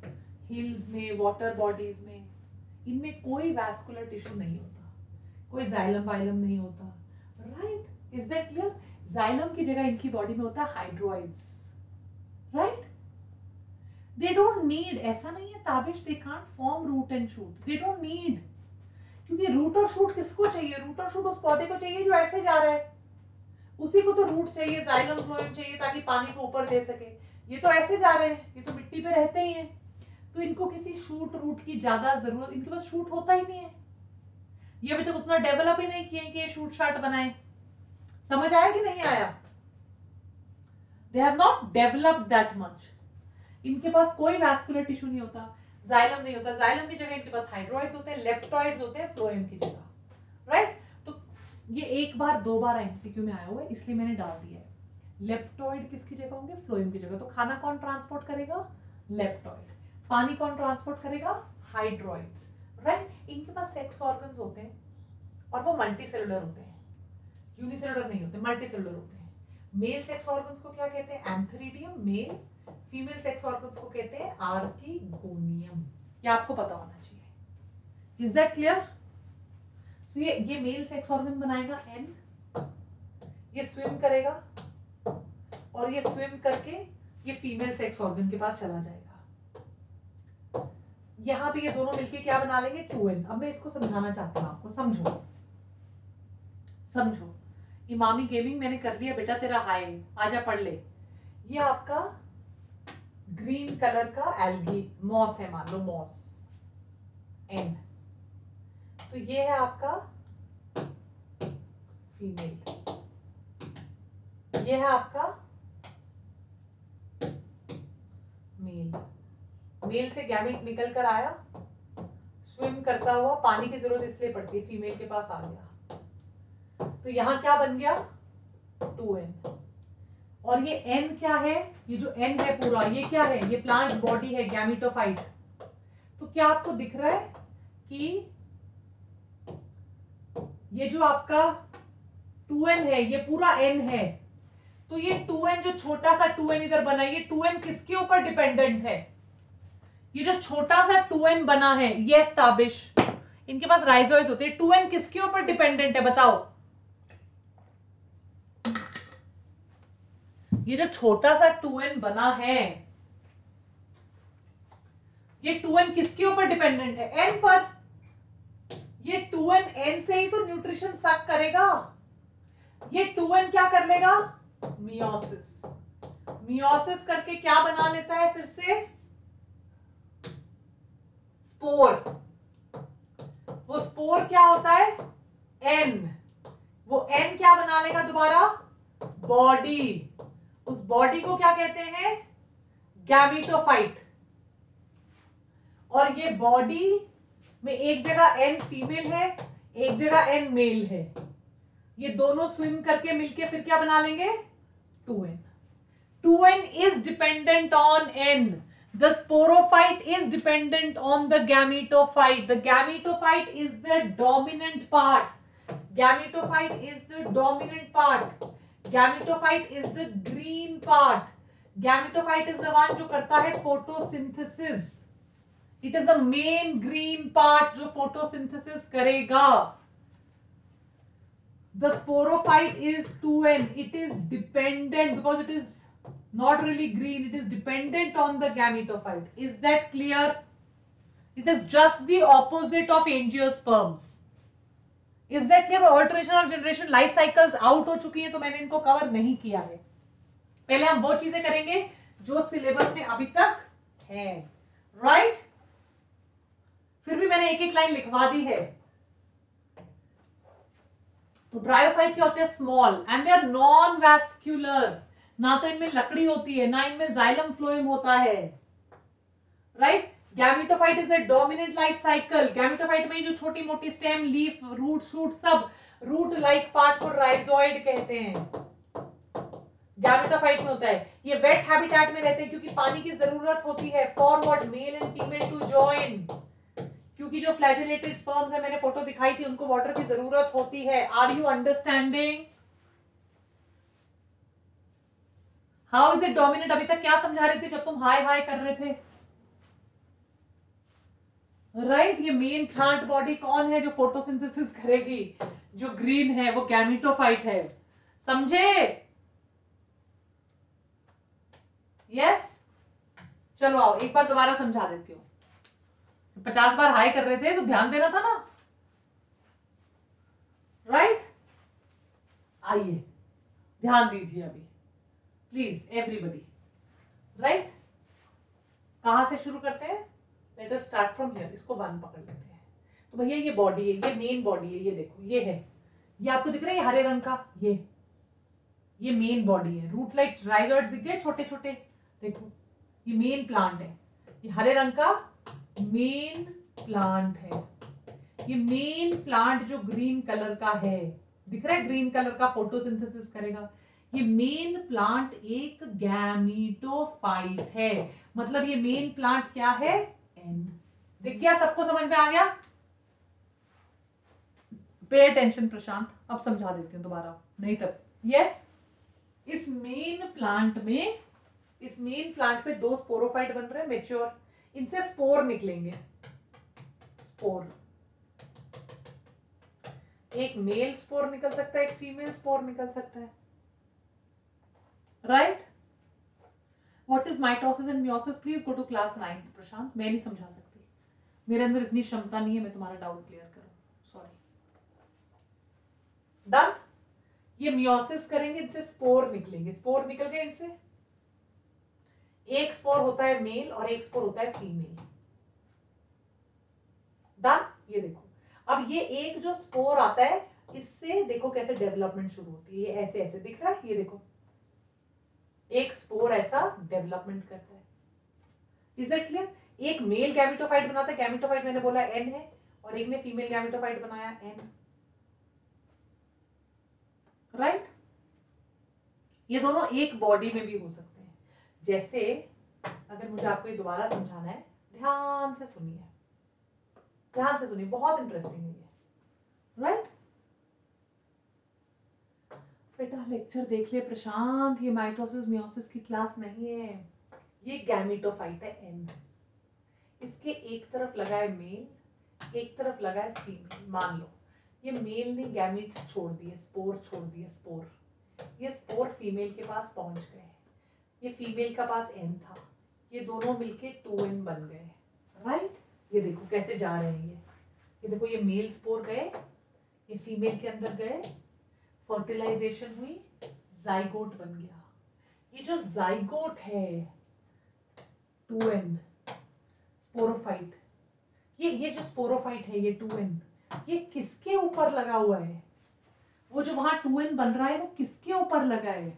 हिल्स में वाटर बॉडीज में। इनमें कोई वैस्कुलर टिश्यू नहीं होता। कोई जाइलम वाइलम नहीं होता। Right is that clear xylem की जगह इनकी बॉडी में होता है hydroids right they don't need ऐसा नहीं है Tabish they can't form root and shoot they don't need क्योंकि रूट और शूट किसको चाहिए? रूट और शूट उस पौधे को चाहिए जो ऐसे जा रहा है। उसी को तो रूट चाहिए जाइलम फ्लोएम चाहिए ताकि पानी को ऊपर दे सके। ये तो ऐसे जा रहे हैं, ये तो मिट्टी पे रहते ही हैं। तो इनको किसी शूट रूट की ज़्यादा ज़रूरत, इनके पास शूट होता ही नहीं है। ये अभी तक उतना डेवलप ही नहीं किए कि ये शूट शार्ट बनाए। समझ आया कि नहीं आया? They have not developed that much इनके पास कोई वैस्कुलर टिश्यू नहीं होता जाइलम नहीं होता। जाइलम की जगह इनके पास हाइड्रोइड्स होते हैं लेप्टॉइड्स होते हैं फ्लोएम की जगह। राइट तो ये एक बार, दो बार एमसीक्यू में आया हुआ है, इसलिए मैंने डाल दिया है। लेप्टॉइड किसकी जगह होंगे? फ्लोएम की जगह। तो खाना कौन ट्रांसपोर्ट करेगा? लेप्टॉइड पानी कौन ट्रांसपोर्ट करेगा? हाइड्रोइड्स राइट इनके पास सेक्स ऑर्गन्स होते हैं और वो मल्टी सेलुलर होते हैं। यूनिसेलुलर नहीं होते मल्टी सेलुलर होते हैं। मेल सेक्स ऑर्गन्स को क्या कहते हैं? Antheridium male female sex organs को कहते हैं आर्किगोनियम ये आपको पता होना चाहिए। इज़ दैट क्लियर सो ये ये मेल सेक्स ऑर्गन बनाएगा एन ये स्विम करेगा और ये स्विम करके ये फीमेल सेक्स ऑर्गन के पास चला जाएगा। यहाँ पे ये दोनों मिलके क्या बना लेंगे? टू एन अब मैं इसको समझाना चाहता हूँ आपको। समझो। समझो। इमामी गेमिंग मैंने कर दिया बेटा तेरा हाई आजा पढ़ ले। ये आपका ग्रीन कलर का एल्गी मॉस है, मान लो मॉस एन तो ये है आपका फीमेल ये है आपका मेल मेल से गैमिट निकल कर आया स्विम करता हुआ, पानी की ज़रूरत इसलिए पड़ती है फीमेल के पास आ गया। तो यहाँ क्या बन गया? टू एन और ये एन क्या है? ये जो एन है पूरा, ये क्या है? ये प्लांट बॉडी है गैमिटोफाइट तो क्या आपको दिख रहा है कि ये जो आपका टू एन है, ये पूरा एन है। तो ये टू एन जो छोटा सा टू एन इधर बना, ये टू एन किसके ऊपर डिपेंडेंट है? ये जो छोटा सा टू एन बना है, ये स्टाबिश इनके पास राइजोइड होते हैं। टू एन किसके ऊपर डिपेंडेंट है, बताओ? ये जो छोटा सा टू एन बना है, ये टू एन किसके ऊपर डिपेंडेंट है? एन पर। ये टू एन एन से ही तो न्यूट्रिशन सक करेगा। ये टू एन क्या कर लेगा? मियोसिस मियोसिस करके क्या बना लेता है फिर से? स्पोर वो स्पोर क्या होता है? एन वो एन क्या बना लेगा दोबारा? बॉडी उस बॉडी को क्या कहते हैं? गैमिटोफाइट और ये बॉडी में एक जगह एन फीमेल है, एक जगह एन मेल है. ये दोनों स्विम करके मिलके फिर क्या बना लेंगे? Two n two n is dependent on n the sporophyte is dependent on the gametophyte. The gametophyte is the dominant part. Gametophyte is the dominant part. Gametophyte is the green part. Gametophyte is the one जो करता है photosynthesis. It is the main green part जो photosynthesis करेगा. The sporophyte is 2n. It is dependent because it is not really green. It is dependent on the gametophyte. Is that clear? It is just the opposite of angiosperms. Is that clear? Alteration of generation life cycles out हो चुकी है तो मैंने इनको cover नहीं किया है पहले हम वो चीज़ें करेंगे जो सिलेबस में अभी तक है राइट right? फिर भी मैंने एक एक लाइन लिखवा दी है तो ब्रायोफाइट क्या होते हैं small and they are non vascular ना तो इनमें लकड़ी होती है, ना इनमें जाइलम फ्लोएम होता है। Right gametophyte is a dominant life cycle gametophyte में जो छोटी मोटी स्टेम लीफ रूट शूट सब रूट लाइक पार्ट को राइजोइड कहते हैं। गैमिटोफाइट में होता है। ये वेट हैबिटेट में रहते हैं क्योंकि पानी की ज़रूरत होती है। For forward male and female to join क्योंकि जो फ्लैजिलेटेड स्पर्म्स है, मैंने फ़ोटो दिखाई थी, उनको वाटर की ज़रूरत होती है। Are you understanding how is it dominate अभी तक क्या समझा रहे थे जब तुम हाई हाई कर रहे थे राइट right? ये मेन प्लांट बॉडी कौन है जो फोटोसिंथेसिस करेगी जो ग्रीन है, वो गैमिटोफाइट है समझे यस yes? चलो आओ, एक बार दोबारा समझा देती हूँ पचास बार हाई कर रहे थे तो ध्यान देना था ना राइट right? आइए, ध्यान दीजिए अभी प्लीज़ एवरीबडी राइट कहाँ से शुरू करते हैं? Let us start from here इसको वन पकड़ लेते हैं। तो भैया, ये बॉडी है, ये मेन बॉडी है, ये देखो, ये है। ये आपको दिख रहा है हरे रंग का? ये। ये मेन बॉडी है। रूट लाइक राइजॉइड दिख गए छोटे छोटे देखो, ये मेन प्लांट है। ये हरे रंग का मेन प्लांट है। ये मेन प्लांट जो ग्रीन कलर का है। दिख रहा है ग्रीन कलर का फोटोसिंथेसिस करेगा। ये मेन प्लांट एक गैमीटोफाइट है। मतलब ये मेन प्लांट क्या है? एन दिख गया सबको समझ में आ गया? पे अटेंशन प्रशांत अब समझा देती हूँ दोबारा। नहीं तक यस इस मेन प्लांट में, इस मेन प्लांट पे दो स्पोरोफाइट बन रहे हैं मेच्योर इनसे स्पोर निकलेंगे। स्पोर एक मेल स्पोर निकल सकता है, एक फीमेल स्पोर निकल सकता है। Right what is mitosis and meiosis please go to class ninth Prashant मैं नहीं समझा सकती। मेरे अंदर इतनी क्षमता नहीं है, मैं तुम्हारा डाउट क्लियर करूँ। सॉरी डन ये म्योसिस करेंगे, इनसे स्पोर निकलेंगे। स्पोर निकल गए इनसे? एक स्पोर होता है मेल और एक स्पोर होता है फीमेल डन ये देखो। अब ये एक जो स्पोर आता है, इससे देखो कैसे डेवलपमेंट शुरू होती है। ये ऐसे ऐसे दिख रहा है, ये देखो। एक स्पोर ऐसा डेवलपमेंट करता है। इज़ इट क्लियर एक मेल गैमिटोफाइट बनाता है। गैमिटोफाइट मैंने बोला एन है, और एक ने फीमेल गैमिटोफाइट बनाया एन राइट right? ये दोनों एक बॉडी में भी हो सकते हैं। जैसे, अगर मुझे आपको ये दोबारा समझाना है, ध्यान से सुनिए। ध्यान से सुनिए, बहुत इंटरेस्टिंग है ये। राइट बेटा लेक्चर देख लिया प्रशांत, ये माइटोसिस मियोसिस की क्लास नहीं है। ये गैमिटोफाइट है एन इसके एक तरफ़ लगा है मेल एक तरफ़ लगा है फीमेल मान लो, ये मेल ने गैमिट्स छोड़ दिए स्पोर छोड़ दिए स्पोर ये स्पोर फीमेल के पास पहुँच गए ये फीमेल का पास एन था। ये दोनों मिलके टू एन बन गए राइट ये देखो कैसे जा रहे हैं ये। ये देखो, ये मेल स्पोर गए, ये फीमेल के अंदर गए फर्टिलाइजेशन हुई जाइगोट बन गया। ये जो जाइगोट है टू एन स्पोरोफाइट ये ये जो स्पोरोफाइट है, ये टू एन ये किसके ऊपर लगा हुआ है? वो जो वहाँ टू एन बन रहा है, वो किसके ऊपर लगा है?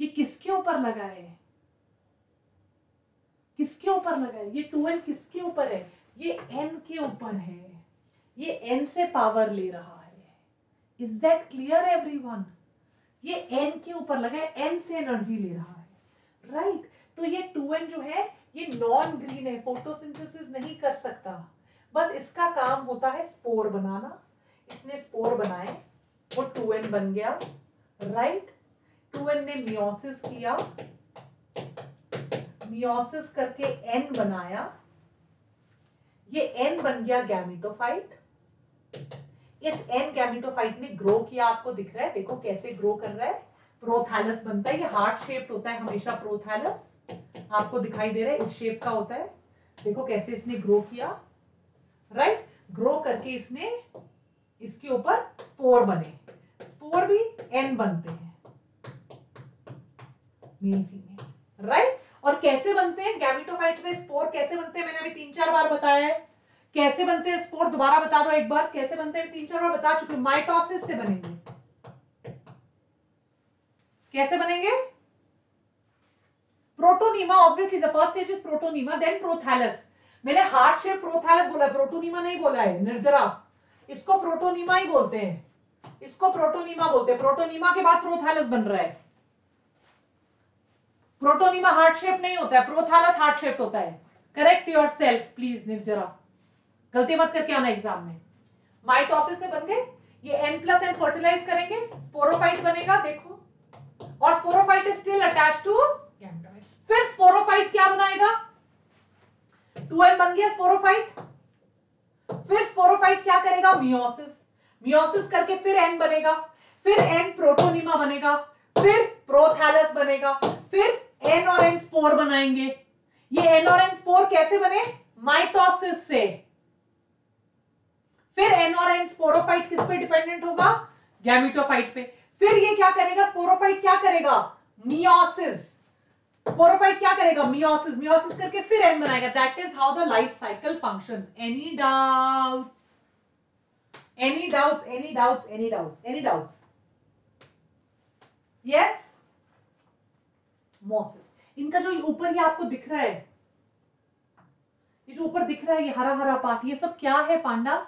ये किसके ऊपर लगा है? किसके ऊपर लगा है? ये टू एन किसके ऊपर है? ये एन के ऊपर है। ये एन से पावर ले रहा। इज़ दैट क्लियर एवरीवन ये एन के ऊपर लगा है एन से एनर्जी ले रहा है। Right right? तो ये टू एन जो है, ये नॉन ग्रीन है फोटोसिंथेसिस नहीं कर सकता। बस इसका काम होता है स्पोर बनाना। इसने स्पोर बनाए, वो टू एन बन गया। राइट टू एन ने मियोसिस किया। मियोसिस करके एन बनाया। ये एन बन गया गैमिटोफाइट इस एन गैमिटोफाइट ने ग्रो किया आपको दिख रहा है, देखो कैसे ग्रो कर रहा है। प्रोथैलस बनता है, ये हार्ट शेप्ड होता है, हमेशा प्रोथैलस आपको दिखाई दे रहा है, इस शेप का होता है। देखो कैसे इसने ग्रो किया। राइट ग्रो करके इसने, इसके ऊपर स्पोर बने। स्पोर भी एन बनते हैं। राइट और कैसे बनते हैं गैमिटोफाइट में स्पोर कैसे बनते हैं? मैंने अभी तीन चार बार बताया है। कैसे बनते हैं स्पोर दोबारा बता दो एक बार, कैसे बनते हैं? तीन चार बार बता चुके माइटोसिस से बनेंगे। कैसे बनेंगे? Protonema obviously the first stage is protonema then prothallus. मैंने हार्ट शेप प्रोथैलस बोला प्रोटोनीमा नहीं बोला है, निर्जरा। इसको प्रोटोनीमा ही बोलते हैं। इसको प्रोटोनीमा बोलते हैं। प्रोटोनीमा के बाद प्रोथैलस बन रहा है। प्रोटोनीमा हार्ट शेप नहीं होता है, प्रोथैलस हार्ट शेप होता है। करेक्ट योर सेल्फ प्लीज़ निर्जरा। गलती मत करके आना एग्ज़ाम में। माइटोसिस से बन गए, ये एन प्लस एन फर्टिलाइज करेंगे स्पोरोफाइट बनेगा, देखो। और sporophyte is still attach to फिर स्पोरोफाइट क्या बनाएगा? टू एन बन गया स्पोरोफाइट फिर स्पोरोफाइट क्या करेगा? मियोसिस मियोसिस करके फिर एन बनेगा। फिर एन प्रोटोनिमा बनेगा। फिर प्रोथैलस बनेगा। फिर एन और एन स्पोर बनाएँगे। ये एन और एन स्पोर कैसे बने? माइटोसिस से। फिर एन और एन स्पोरोफाइट किस पे डिपेंडेंट होगा? गैमिटोफाइट पे। फिर ये क्या करेगा? स्पोरोफाइट क्या करेगा? मियोसिस स्पोरोफाइट क्या करेगा? मियोसिस मियोसिस करके फिर एन बनाएगा। That is how the life cycle functions any doubts any doubts any doubts any doubts any doubts yes mosses इनका जो ऊपर ये आपको दिख रहा है, ये जो ऊपर दिख रहा है, ये हरा हरा पार्ट, ये सब क्या है, पांडा?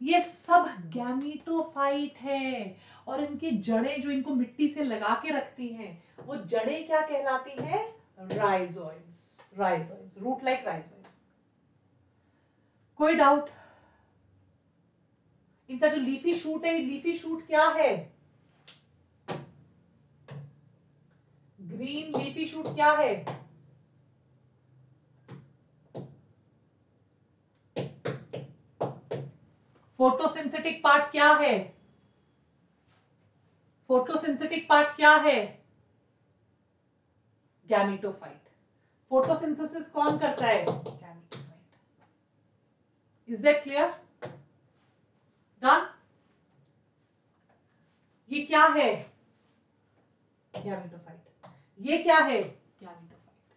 ये सब गैमीटोफाइट है। और इनकी जड़ें जो इनको मिट्टी से लगा के रखती हैं वो जड़ें क्या कहलाती हैं? Rhizoids rhizoids root like rhizoids कोई डाउट इनका जो लीफी शूट है लीफी शूट क्या है? ग्रीन लीफी शूट क्या है? फोटोसिंथेटिक पार्ट क्या है? फोटोसिंथेटिक पार्ट क्या है? गैमिटोफाइट। फोटोसिंथेसिस कौन करता है? Gametophyte. Is that clear done ये क्या है? गैमिटोफाइट। ये क्या है? Gametophyte.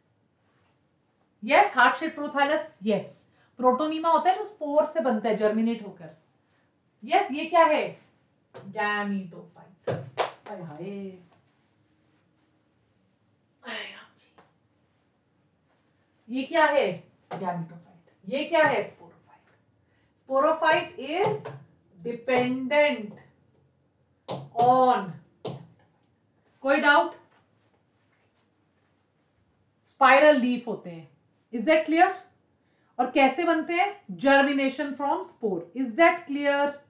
Yes heart shape prothallus yes protonema होता है जो स्पोर से बनता है जर्मिनेट होकर। यस ये क्या है? गैमीटोफाइट हाय। हाय ये क्या है? गैमीटोफाइट ये क्या है? Sporophyte sporophyte is dependent on कोई डाउट स्पाइरल लीफ होते हैं। इज़ दैट क्लियर और कैसे बनते हैं? Germination from spore is that clear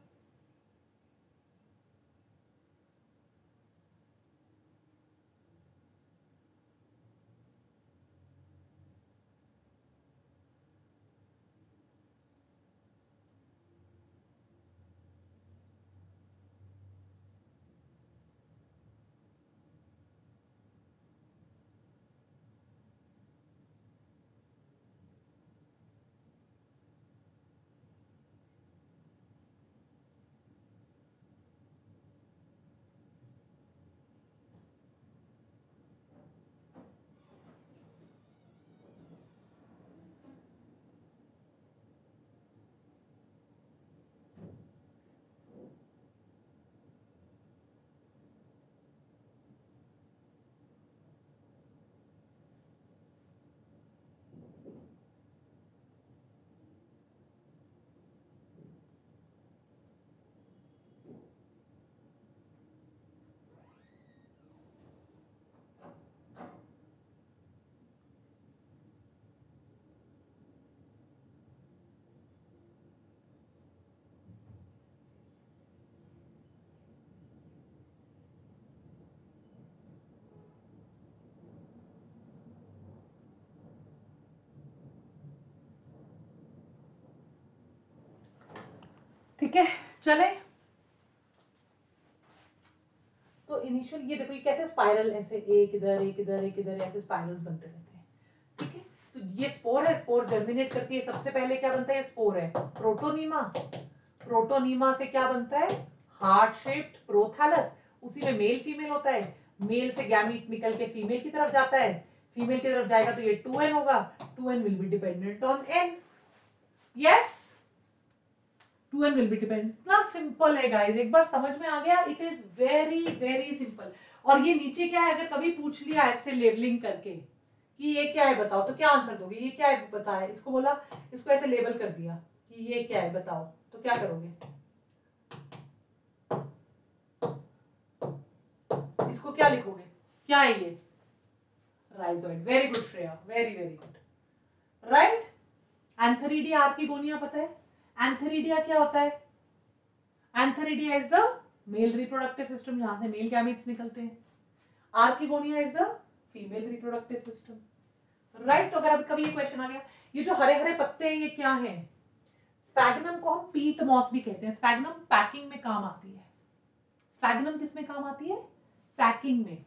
ठीक है, चले। तो इनिशियल ये देखो, ये कैसे स्पाइरल ऐसे एक इधर एक इधर एक इधर, ऐसे स्पाइरल्स बनते रहते हैं। ठीक है? तो ये स्पोर है स्पोर जर्मिनेट करके ये सबसे पहले क्या बनता है? स्पोर है। प्रोटोनीमा प्रोटोनीमा से क्या बनता है? हार्ट शेप्ड प्रोथैलस उसी में मेल फीमेल होता है। मेल से गैमीट निकल के फीमेल की तरफ़ जाता है। फीमेल की तरफ़ जाएगा तो ये टू एन होगा। Two n will be dependent on n yes two n will be depend इतना सिंपल है गाइस एक बार समझ में आ गया? It is very very simple और ये नीचे क्या है? अगर कभी पूछ लिया ऐसे लेबलिंग करके कि ये क्या है, बताओ तो क्या आंसर दोगे? ये क्या है? है इसको बोला, इसको ऐसे लेबल कर दिया कि ये क्या है, बताओ. तो क्या करोगे? इसको क्या लिखोगे? क्या है ये? Rhizoid very good Shreya very very good right antheridia archegonia पता है? एंथेरिडिया क्या होता है? Antheridia is the male reproductive system जहाँ से मेल गैमीट्स निकलते हैं। Archegonia is the female reproductive system right तो अगर अब कभी ये क्वेश्चन आ गया, ये जो हरे हरे पत्ते हैं, ये क्या है? स्पैगनम को हम पीट मॉस भी कहते हैं। स्पैगनम पैकिंग में काम आती है। स्पैगनम किसमें काम आती है? पैकिंग में।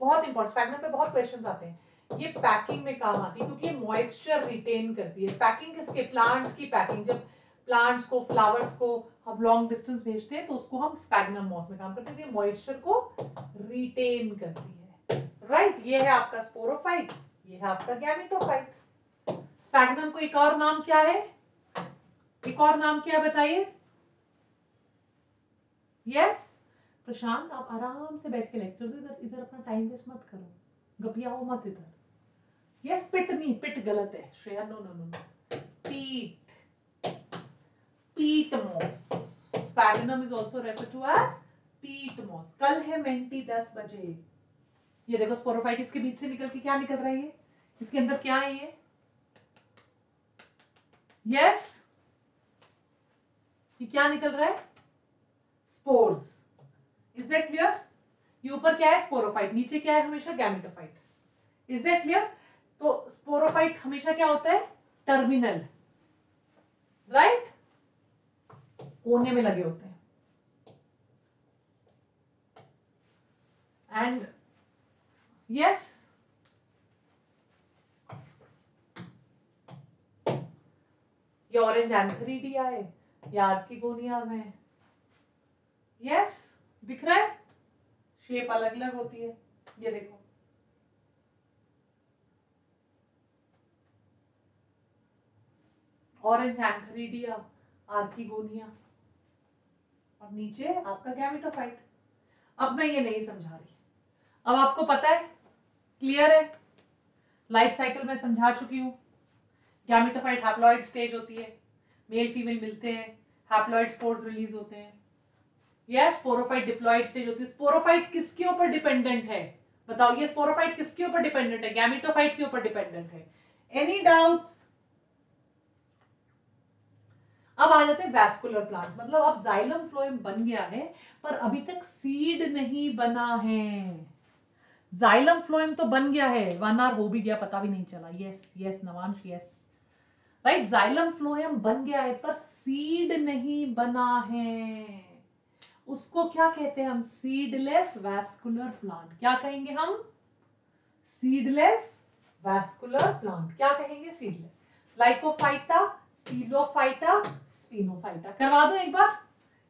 बहुत इंपॉर्टेंट स्पैगनम पे बहुत क्वेश्चन आते हैं। ये पैकिंग में काम आती है, क्योंकि ये मॉइस्चर रिटेन करती है। पैकिंग किसके? प्लांट्स की पैकिंग जब प्लांट्स को फ्लावर्स को हम लॉन्ग डिस्टेंस भेजते हैं तो उसको हम स्पैगनम मॉस में काम करते हैं। मॉइस्चर को रिटेन करती है। राइट right, ये है आपका स्पोरोफाइट ये है आपका गैमेटोफाइट स्पैगनम को एक और नाम क्या है? एक और नाम क्या बताइए? यस प्रशांत आप आराम से बैठ के लेक्चर दो इधर इधर अपना टाइम वेस्ट मत करो। गपियाओ मत इधर। यस पिट नहीं पिट गलत है। Shreya no no no peat peat moss Sphagnum is also refer to as peat moss कल है मेंटी 10 बजे। ये देखो स्पोरोफाइट इसके बीच से निकल के क्या निकल रहा है? इसके अंदर क्या है ये? यस ये क्या निकल रहा है? स्पोर्स इज़ दैट क्लियर ये ऊपर क्या है? स्पोरोफाइट नीचे क्या है हमेशा? गैमेटोफाइट इज़ दैट क्लियर तो स्पोरोफाइट हमेशा क्या होता है? Terminal right? कोने में लगे होते हैं। एंड यस ये ऑरेंज एंथरीडिया है याद की गोनिया में यस दिख रहा है? शेप अलग अलग होती है, ये देखो। ऑरेंज एंथरीडिया आर्किगोनिया और नीचे, आपका गैमेटोफाइट अब मैं ये नहीं समझा रही। अब आपको पता है क्लियर है? लाइफ साइकिल में समझा चुकी हूँ। गैमेटोफाइट हैप्लॉइड स्टेज होती है। मेल फीमेल मिलते हैं। हैप्लॉइड स्पोर्स रिलीज़ होते हैं। या स्पोरोफाइट डिप्लॉइड स्टेज होती है। स्पोरोफाइट किसके ऊपर डिपेंडेंट है? बताओ, ये स्पोरोफाइट किसके ऊपर डिपेंडेंट है? गैमेटोफाइट के ऊपर डिपेंडेंट है। एनी डाउट्स अब आ जाते हैं वैस्कुलर प्लांट मतलब अब जाइलम फ्लोएम बन गया है, पर अभी तक सीड नहीं बना है। जाइलम फ्लोएम तो बन गया है। वन आर हो भी गया, पता भी नहीं चला। Yes yes Navansh yes right xylem phloem बन गया है, पर सीड नहीं बना है। उसको क्या कहते हैं हम? सीडलेस वैस्कुलर प्लांट क्या कहेंगे हम? सीडलेस वैस्कुलर प्लांट क्या कहेंगे? सीडलेस लाइकोफाइटा स्पिनोफाइटा करवा दो एक बार।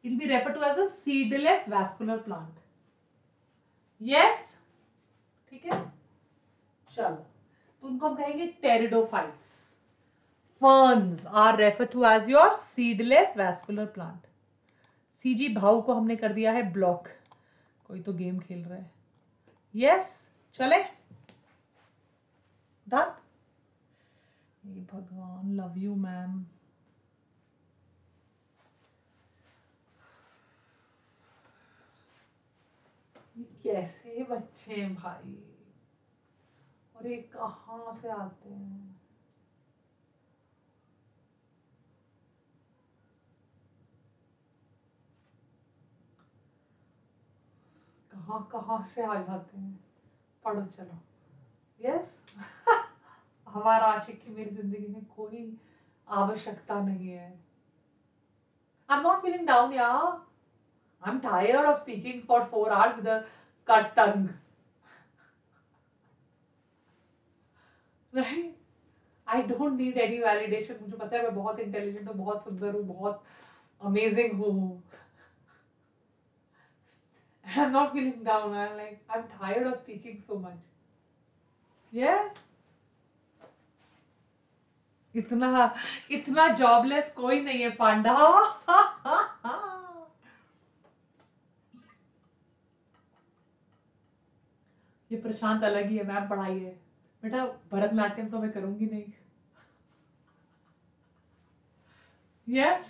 It be refer to as a seedless vascular plant yes ठीक है? चलो। तो उनको हम कहेंगे pteridophytes ferns are referred to as your seedless vascular plant. सीजी भाव को हमने कर दिया है ब्लॉक कोई तो गेम खेल रहा है। यस चले। डन भगवान लव यू मैम कैसे बच्चे हैं भाई? और ये कहाँ से आते हैं? कहाँ कहाँ से आ जाते हैं? पढ़ो, चलो। यस हमारा आशिक की मेरी ज़िंदगी में कोई आवश्यकता नहीं है। I am not feeling down या I am tired of speaking for four hours with cut tongue I don't need any validation मुझे पता है मैं बहुत इंटेलिजेंट हूँ बहुत सुंदर हूँ बहुत अमेजिंग हूँ I'm not feeling down. I'm like, I'm tired of speaking so much. Yeah? इतना इतना जॉबलेस कोई नहीं है पांडा ये प्रशांत अलग ही है, मैम पढ़ाई है। बेटा, भरतनाट्यम तो मैं करूँगी नहीं। Yes yes?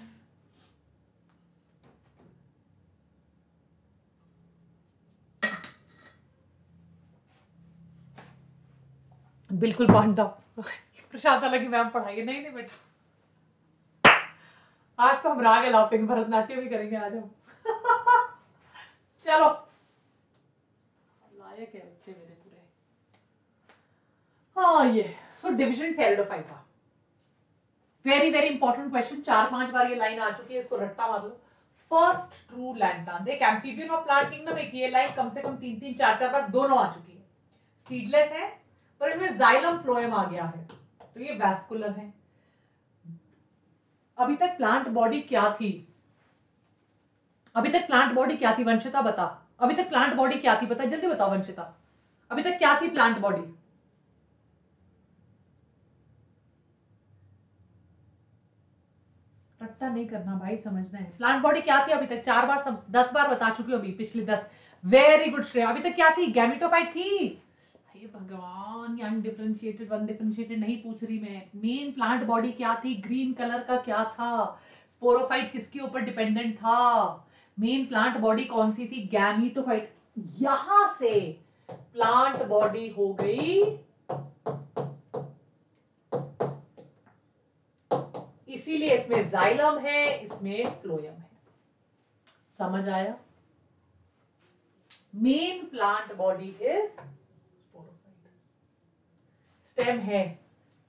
बिल्कुल बांधा प्रशांत लगी मैम पढ़ाई नहीं नहीं बेटा। आज तो हम राग अलापेंगे भरतनाट्यम भी करेंगे, आज हम। चलो। लायक है बच्चे मेरे पूरे? हाँ ये so division pteridophyta very very important question चार पाँच बार ये लाइन आ चुकी है, इसको रट्टा मार। लो फ़र्स्ट ट्रू लैंड प्लांट एक एम्फीबियन और प्लांट किंगडम एक ये लाइन कम से कम तीन तीन, चार चार बार दोनों आ चुकी है। सीडलेस है, पर इनमें जाइलम फ्लोएम आ गया है। तो ये वैस्कुलर है। अभी तक प्लांट बॉडी क्या थी? अभी तक प्लांट बॉडी क्या थी, वंशिता बता। अभी तक प्लांट बॉडी क्या थी बता जल्दी बताओ, वंशिता। अभी तक क्या थी प्लांट बॉडी रट्टा नहीं करना भाई, समझना है। प्लांट बॉडी क्या थी अभी तक? चार बार सब दस बार बता चुकी हूँ अभी, पिछले दस। Very good Shreya. अभी तक क्या थी? गैमिटोफाइट थी। भगवान, ये अनडिफरेंशिएटेड अनडिफरेंशिएटेड नहीं पूछ रही मैं। मेन प्लांट बॉडी क्या थी? ग्रीन कलर का क्या था? स्पोरोफाइट किसके ऊपर डिपेंडेंट था? मेन प्लांट बॉडी कौन सी थी? गैमिटोफाइट यहाँ से प्लांट बॉडी हो गई। इसीलिए इसमें जाइलम है, इसमें फ्लोयम है। समझ आया? Main plant body is stem है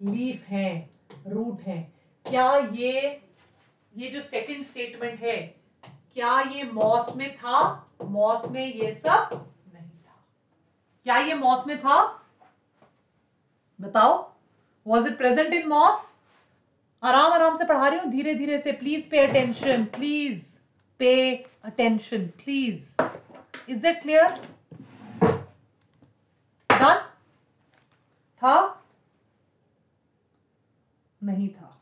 लीफ है रूट है। क्या ये ये जो सेकंड स्टेटमेंट है क्या ये मॉस में था? मॉस में ये सब नहीं था। क्या ये मॉस में था? बताओ। Was it present in moss आराम आराम से पढ़ा रही हूँ। धीरे धीरे से। Please pay attention please pay attention please is it clear done था? नहीं था।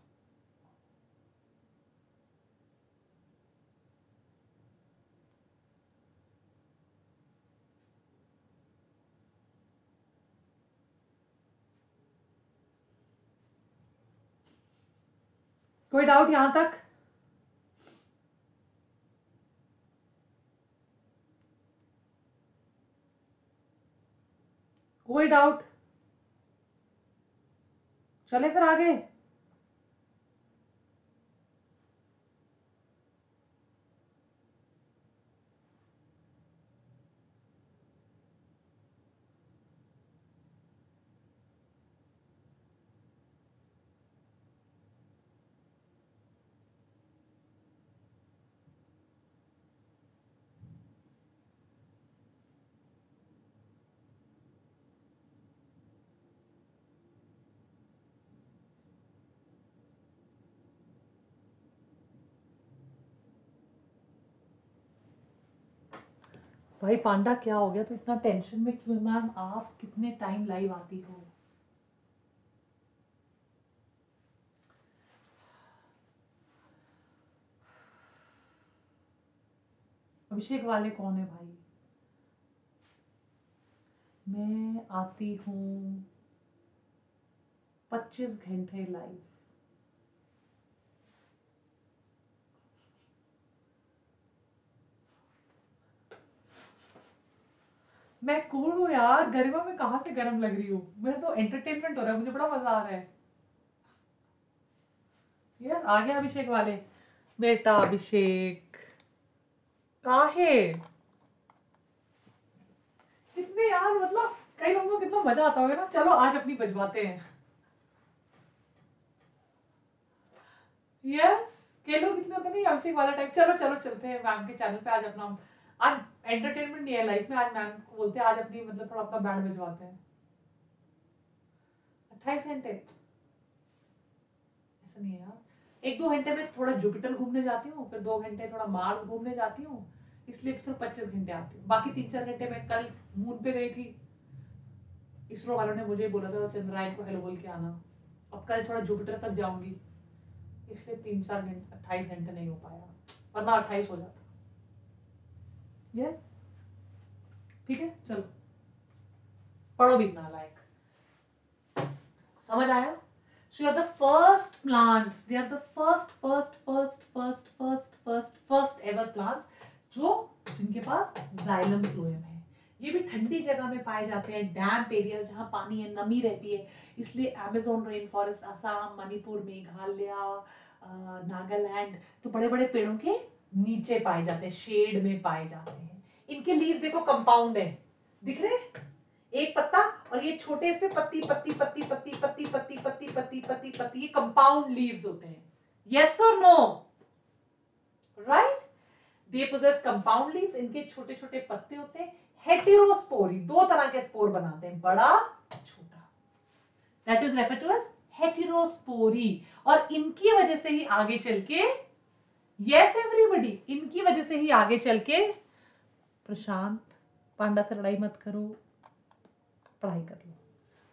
कोई डाउट यहाँ तक? कोई डाउट चले फिर आगे। भाई पांडा, क्या हो गया? तो इतना टेंशन में क्यों मैम आप कितने टाइम लाइव आती हो? अभिषेक वाले कौन है भाई? मैं आती हूँ पच्चीस घंटे लाइव मैं कूल हूँ यार गरिमा में कहा से गर्म लग रही हूँ? मेरा तो एंटरटेनमेंट हो रहा है, मुझे बड़ा मज़ा आ रहा है। यस आ गया अभिषेक वाले। बेटा अभिषेक। काहे कितने यार मतलब कई लोगों को कितना मज़ा आता होगा ना। चलो, आज अपनी बजवाते हैं। यस के लोग इतने होते नहीं, अभिषेक वाला टाइप चलो चलो, चलते हैं मैम के चैनल पे। आज अपना आज एंटरटेनमेंट नहीं है लाइफ में, आज मैम को बोलते हैं, आज अपनी मतलब थोड़ा अपना बैंड बजवाते हैं। अट्ठाईस घंटे। ऐसा नहीं है यार। एक दो घंटे में थोड़ा जुपिटर घूमने जाती हूँ, फिर दो घंटे थोड़ा मार्स घूमने जाती हूँ, इसलिए सिर्फ़ पच्चीस घंटे आती हूँ। बाकी तीन चार घंटे में कल मून पे गई थी। इसरो वालों ने मुझे बोला था चंद्रायन को हेलो बोल के आना। अब कल थोड़ा जुपिटर तक जाऊँगी। इसलिए तीन चार घंटे, अट्ठाईस घंटे नहीं हो पाया। वरना अट्ठाईस हो जाता। यस ठीक है? चलो। पढ़ो भी नालायक समझ आया? So you're the first plants. They are the first first first first first first first ever plants जो जिनके पास जाइलम फ्लोएम है। ये भी ठंडी जगह में पाए जाते हैं डैम्प एरिया जहाँ पानी है, नमी रहती है। इसलिए Amazon rain forest Assam Manipur Meghalaya Nagaland तो बड़े बड़े पेड़ों के नीचे पाए जाते हैं शेड में पाए जाते हैं इनके लीव्स देखो कंपाउंड है दिख रहे एक पत्ता और ये छोटे इसमें पत्ती पत्ती पत्ती पत्ती पत्ती पत्ती पत्ती पत्ती पत्ती पत्ती ये कंपाउंड लीव्स होते हैं यस और no right they possess compound leaves इनके छोटे छोटे पत्ते होते हैं हेटेरोस्पोरी दो तरह के स्पोर बनाते हैं बड़ा छोटा that is refer to as heterospory और इनकी वजह से ही आगे चल के यस एवरीबडी इनकी वजह से ही आगे चल के प्रशांत, पांडा से लड़ाई मत करो, पढ़ाई कर लो।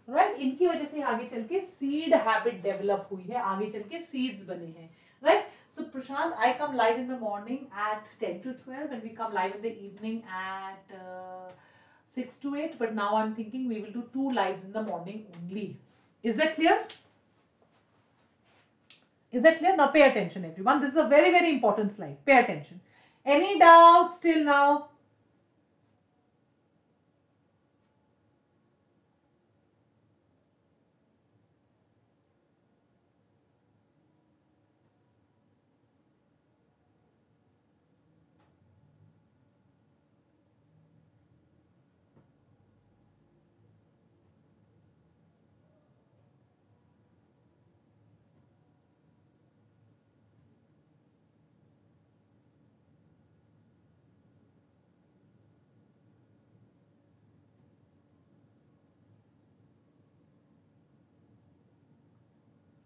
Right right? इनकी वजह से आगे चल के सीड हैबिट डेवलप हुई है, आगे चल के सीड्स बने हैं। Right so Prashant I come live in the morning at ten to twelve and we come live in the evening at six to eight but now I am thinking we will do two live in the morning only is that clear Is that clear? Now pay attention everyone. This is a very, very important slide. Pay attention. Any doubts till now?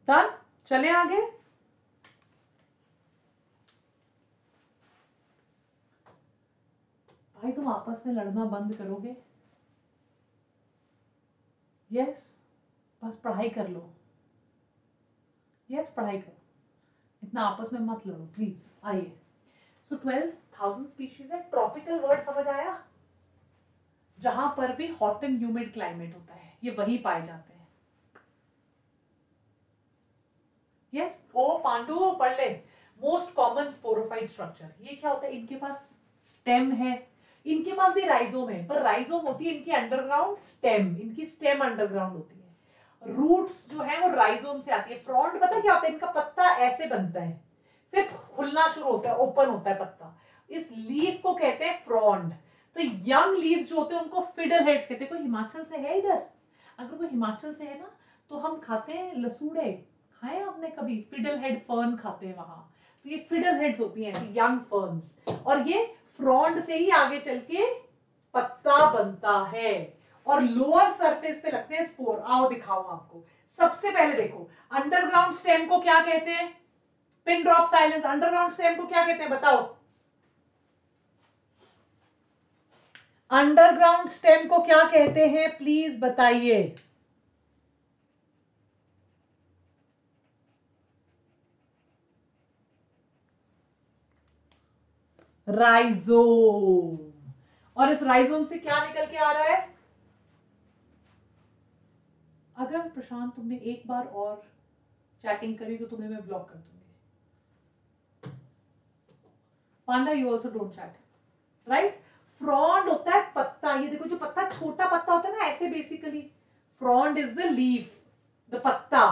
Done, चले आगे। भाई, तुम आपस में लड़ना बंद करोगे? Yes बस पढ़ाई कर लो। यस पढ़ाई करो। इतना आपस में मत लड़ो प्लीज़ आइए। सो ट्वेल्व थाउज़ेंड स्पीशीज है ट्रॉपिकल वर्ड समझ आया? जहाँ पर भी हॉट एंड ह्यूमिड क्लाइमेट होता है, ये वही पाए जाते हैं। यस ओ पांडु पढ़ ले मोस्ट कॉमन स्पोरोफाइट स्ट्रक्चर ये क्या होता है? इनके पास स्टेम है। इनके पास भी राइजोम है, पर राइजोम होती है इनकी अंडरग्राउंड स्टेम इनकी स्टेम अंडरग्राउंड होती है। रूट्स जो है वो राइजोम से आती है। फ्रॉन्ट पता क्या होता है? इनका पत्ता ऐसे बनता है। फिर खुलना शुरू होता है ओपन होता है पत्ता। इस लीफ को कहते हैं फ्रॉन्ड तो यंग लीव्स जो होते हैं, उनको फिडल हेड्स कहते हैं। कोई हिमाचल से है इधर? अगर कोई हिमाचल से है ना तो हम खाते हैं लसूड़े खाए आपने कभी? फिडल हेड फर्न खाते हैं वहाँ। तो ये फिडल हेड्स होती हैं यंग फर्न्स और ये फ्रॉन्ड से ही आगे चल के पत्ता बनता है। और लोअर सरफेस पे लगते हैं स्पोर आओ दिखाओ आपको। सबसे पहले देखो अंडरग्राउंड स्टेम को क्या कहते हैं? Pin drop silence underground stem को क्या कहते हैं? बताओ। अंडरग्राउंड स्टेम को क्या कहते हैं? प्लीज़ बताइए। राइजोम। और इस राइजोम से क्या निकल के आ रहा है? अगर प्रशांत तुमने एक बार और चैटिंग करी तो तुम्हें मैं ब्लॉक कर दूँगी। Panda you also don't chat right frond होता है पत्ता। ये देखो जो पत्ता छोटा पत्ता होता है ना, ऐसे basically frond is the leaf the पत्ता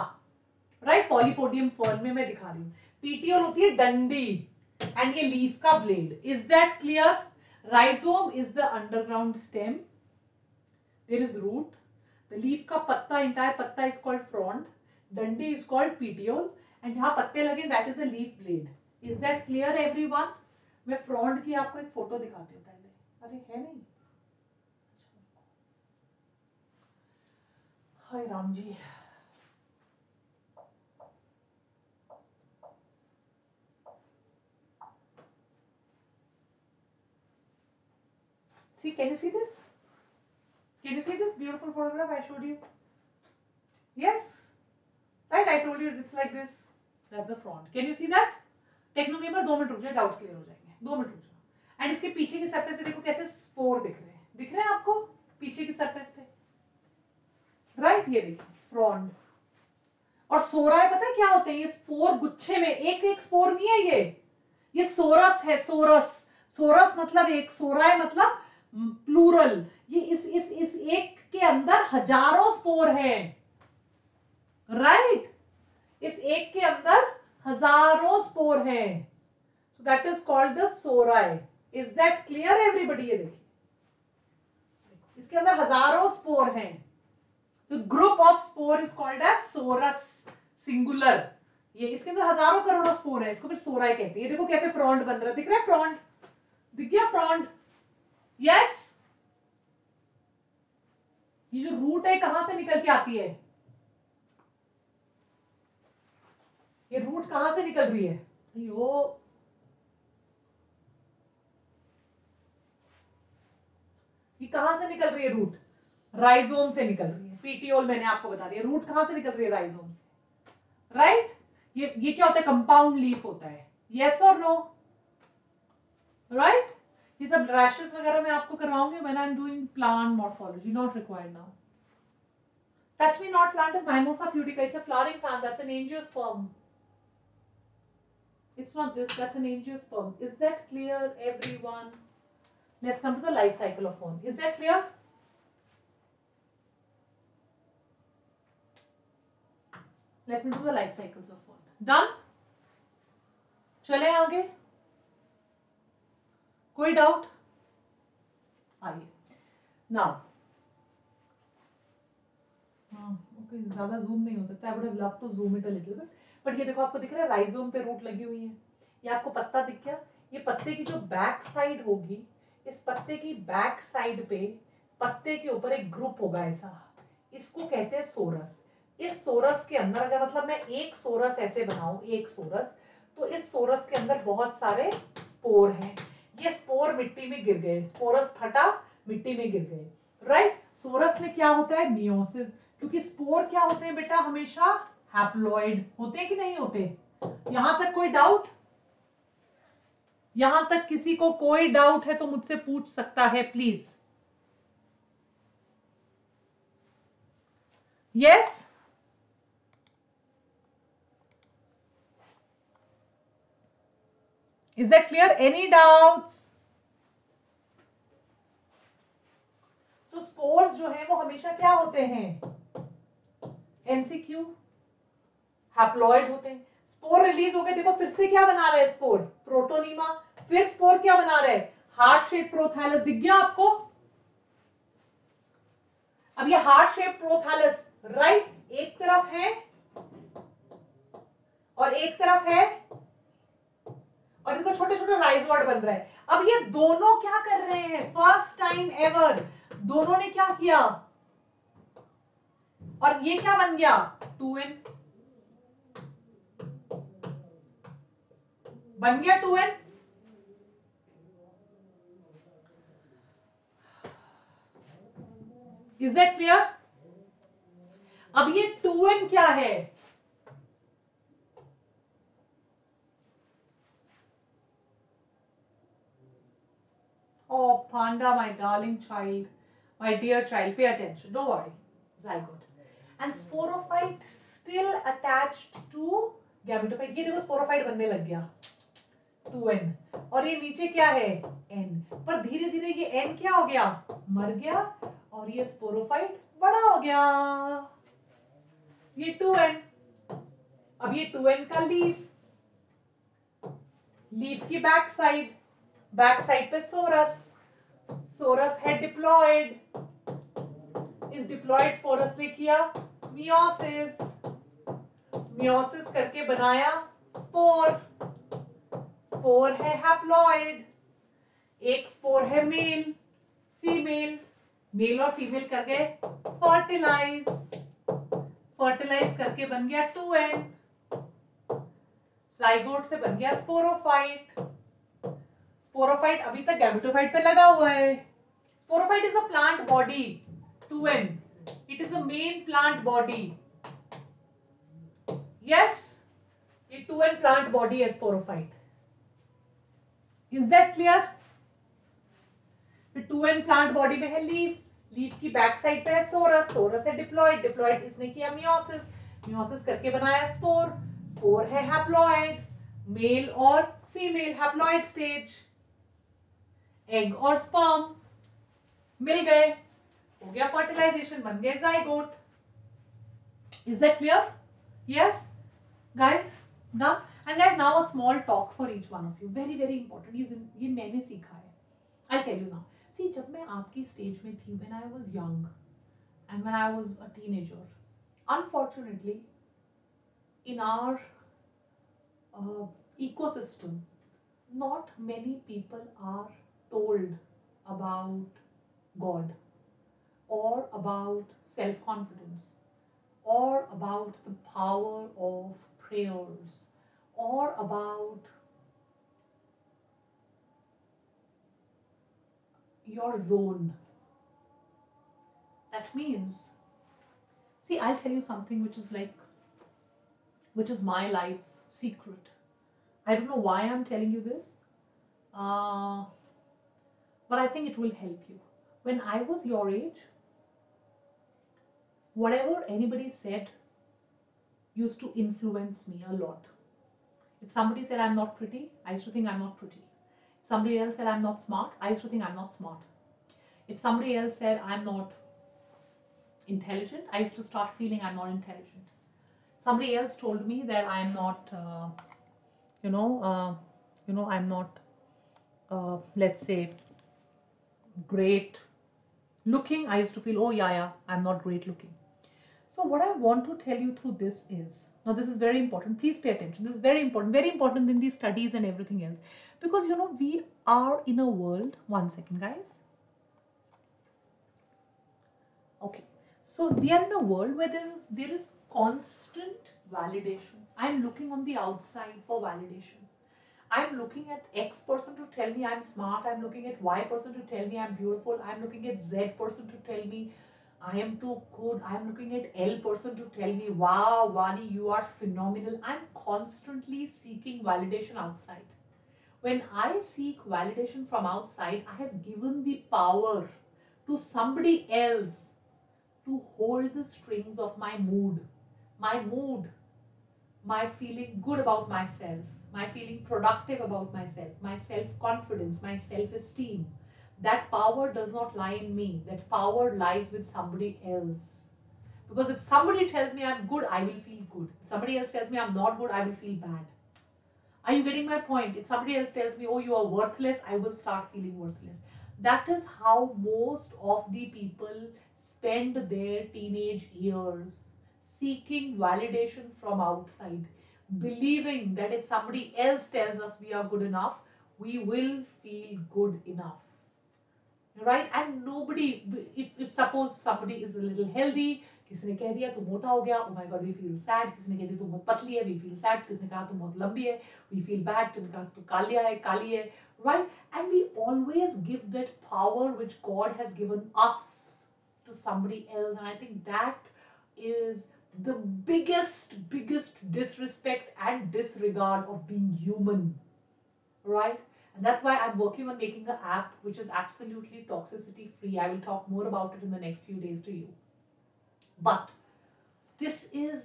राइट पॉलीपोडियम फॉर्म में मैं दिखा रही हूँ। पीटीओल होती है डंडी। एंड ये लीफ का blade is that clear rhizome is the underground stem there is root the leaf का पत्ता इंटायर पत्ता इज़ कॉल्ड फ्रॉन्ड डंडी इज़ कॉल्ड पीटियोल एंड जहाँ पत्ते लगे that is a leaf blade is that clear everyone मैं frond की आपको एक फ़ोटो दिखाती हूँ पहले. अरे, है नहीं. हाय Ram ji. See, can you see this? Can you see this beautiful photograph I showed you? Yes. Right, I told you it's like this. That's the front. Can you see that? Techno gamer दो minute रुक जाए doubt clear हो जाएँगे दो minute रुक जाओ and इसके पीछे की सरफेस पे देखो कैसे स्पोर दिख रहे हैं दिख रहे हैं आपको पीछे की सरफेस पे राइट ये देखिए फ्रॉन्ड और सोरा है पता है क्या होते हैं ये स्पोर गुच्छे में एक एक स्पोर नहीं है ये ये सोरस है सोरस सोरस मतलब एक सोरा है मतलब प्लूरल, ये इस इस इस एक के अंदर हज़ारों स्पोर हैं। Right right? इस एक के अंदर हज़ारों स्पोर हैं। So that is called the sori is that clear everybody ये देखिए। इसके अंदर हज़ारों स्पोर हैं। तो group of spore is called as sorus singular ये इसके अंदर हज़ारों करोड़ों स्पोर है। इसको फिर सोराय कहते हैं। ये देखो कैसे फ्रॉन्ट बन रहा है। दिख रहा है फ्रॉन्ट दिख गया फ्रॉन्ट यस ये जो रूट है, कहाँ से निकल के आती है? ये रूट कहाँ से निकल रही है? यो ये कहाँ से निकल रही है रूट राइजोम से निकल रही है। पीटीओल मैंने आपको बता दिया। रूट कहाँ से निकल रही है? राइजोम से। राइट ये ये क्या होता है? कंपाउंड लीफ होता है। यस और नो राइट ये सब रैशेस वगैरह मैं आपको करवाऊंगी when I am doing plant morphology not required now touch me not plant is mimosa pudica it's a flowering plant that's an angiosperm it's not this that's an angiosperm is that clear everyone let's come to the life cycle of one is that clear let me do the life cycles of one done चले आगे कोई doubt आइए। Now okay ज़्यादा zoom नहीं हो सकता I would have to zoom it a little bit but ये देखो, आपको दिख रहा है राइजोम पे रूट लगी हुई है। ये आपको पत्ता दिख गया। ये पत्ते की जो बैक साइड होगी, इस पत्ते की बैक साइड पे पत्ते के ऊपर एक ग्रुप होगा ऐसा। इसको कहते हैं सोरस इस सोरस के अंदर अगर मतलब मैं एक सोरस ऐसे बनाऊँ, एक सोरस तो इस सोरस के अंदर बहुत सारे स्पोर हैं। ये स्पोर मिट्टी में गिर गए, स्पोरस फटा, मिट्टी में गिर गए। राइट सोरस में क्या होता है? मियोसिस क्योंकि स्पोर क्या होते हैं बेटा? हमेशा हैप्लॉइड होते हैं कि नहीं होते? यहाँ तक कोई डाउट यहाँ तक किसी को कोई डाउट है तो मुझसे पूछ सकता है please yes Is that clear? Any doubts? तो स्पोर्स जो है वो हमेशा क्या होते हैं? एमसीक्यू हैप्लॉइड होते हैं। स्पोर रिलीज़ हो गए। देखो, फिर से क्या बना रहे हैं स्पोर प्रोटोनीमा फिर स्पोर क्या बना रहे हैं? हार्ट शेप प्रोथैलस दिख गया आपको? अब ये हार्ट शेप प्रोथैलस राइट एक तरफ़ है और एक तरफ़ है और देखो छोटे छोटे राइजोड बन रहे हैं। अब ये दोनों क्या कर रहे हैं? फ़र्स्ट टाइम एवर दोनों ने क्या किया? और ये क्या बन गया? टू एन बन गया two N is that clear अब ये टू एन क्या है? Oh, Panda, my darling child, my dear child, pay attention. Don't worry. Zygote. And sporophyte still attached to gametophyte. ये देखो sporophyte बनने लग गया. 2n. और ये नीचे क्या है? n. पर धीरे धीरे ये n क्या हो गया? मर गया और ये sporophyte बड़ा हो गया. ये 2n. अब ये 2n का लीफ. लीफ की बैक साइड बैक साइड पे सोरस सोरस है डिप्लॉयड इस डिप्लॉयड सोरस ने किया मियोसिस मियोसिस करके बनाया स्पोर स्पोर है हैप्लॉयड एक स्पोर है मेल फीमेल मेल और फीमेल कर गए फर्टिलाइज फर्टिलाइज करके बन गया टू एन जाइगोट से बन गया स्पोरोफाइट स्पोरोफाइट अभी तक गैमेटोफाइट पे लगा हुआ है। Sporophyte is a plant body two n it is a main plant body yes ये टू एन प्लांट बॉडी है sporophyte is that clear two n plant body में है लीफ लीफ की बैक साइड पे है सोरस सोरस है diploid diploid इसने किया मियोसिस मियोसिस करके बनाया स्पोर स्पोर है हैप्लॉइड मेल और फीमेल हैप्लॉइड स्टेज एग और स्पर्म मिल गए। हो गया फर्टिलाइजेशन बन गए zygote is that clear yes guys now and guys now a small talk for each one of you very very important ये ये मैंने सीखा है I tell you now see जब मैं आपकी स्टेज में थी when I was young and when I was a teenager unfortunately in our ecosystem, not many people are told about god or about self confidence or about the power of prayers or about your zone. That means, see, I'll tell you something which is like, which is my life's secret. I don't know why I'm telling you this, uh, but I think it will help you. When I was your age, whatever anybody said used to influence me a lot. If somebody said I'm not pretty, I used to think I'm not pretty. If somebody else said I'm not smart, I used to think I'm not smart. If somebody else said I'm not intelligent, I used to start feeling I'm not intelligent. Somebody else told me that I'm not, uh, you know, uh, you know, I'm not, uh, let's say, great looking. I used to feel, oh yeah, yeah, I'm not great looking. So what I want to tell you through this is, now this is very important, please pay attention. This is very important, very important in these studies and everything else. Because you know, we are in a world, one second guys. Okay, so we are in a world where there is, there is constant validation. I'm looking on the outside for validation. I'm looking at X person to tell me I'm smart. I'm looking at Y person to tell me I'm beautiful. I'm looking at Z person to tell me I am too good. I'm looking at L person to tell me, wow, Vani, you are phenomenal. I'm constantly seeking validation outside. When I seek validation from outside, I have given the power to somebody else to hold the strings of my mood, my mood, my feeling good about myself, my feeling productive about myself, my self confidence, my self esteem that power does not lie in me. That power lies with somebody else. Because if somebody tells me I'm good, I will feel good. If somebody else tells me I'm not good, I will feel bad. Are you getting my point? If somebody else tells me, oh, you are worthless, I will start feeling worthless. That is how most of the people spend their teenage years seeking validation from outside, believing that if somebody else tells us we are good enough, we will feel good enough right and nobody if, if suppose somebody is a little healthy किसी ने कह दिया तू मोटा हो गया oh my god we feel sad किसी ने कह दिया तू बहुत पतली है we feel sad किसी ने कहा तू बहुत लंबी है we feel bad किसी ने कहा तू कालिया है काली है right and we always give that power which god has given us to somebody else and i think that is the biggest biggest disrespect and disregard of being human right and that's why I'm working on making an app which is absolutely toxicity free. I will talk more about it in the next few days to you. But this is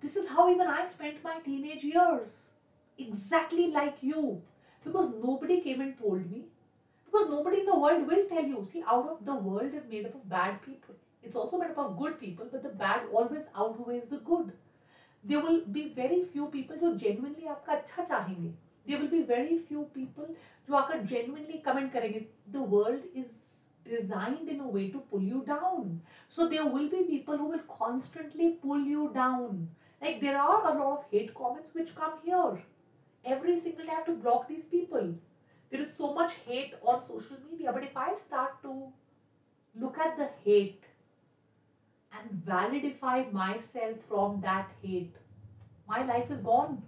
this is how even I spent my teenage years. Exactly like you. Because nobody came and told me. Because nobody in the world will tell you. See, out of the world is made up of bad people. It's also made up of good people, but the bad always outweighs the good. There will be very few people who genuinely आपका अच्छा चाहेंगे there will be very few people जो आकर genuinely comment करेंगे the world is designed in a way to pull you down so there will be people who will constantly pull you down like there are a lot of hate comments which come here every single day I have to block these people there is so much hate on social media but if I start to look at the hate and validify myself from that hate my life is gone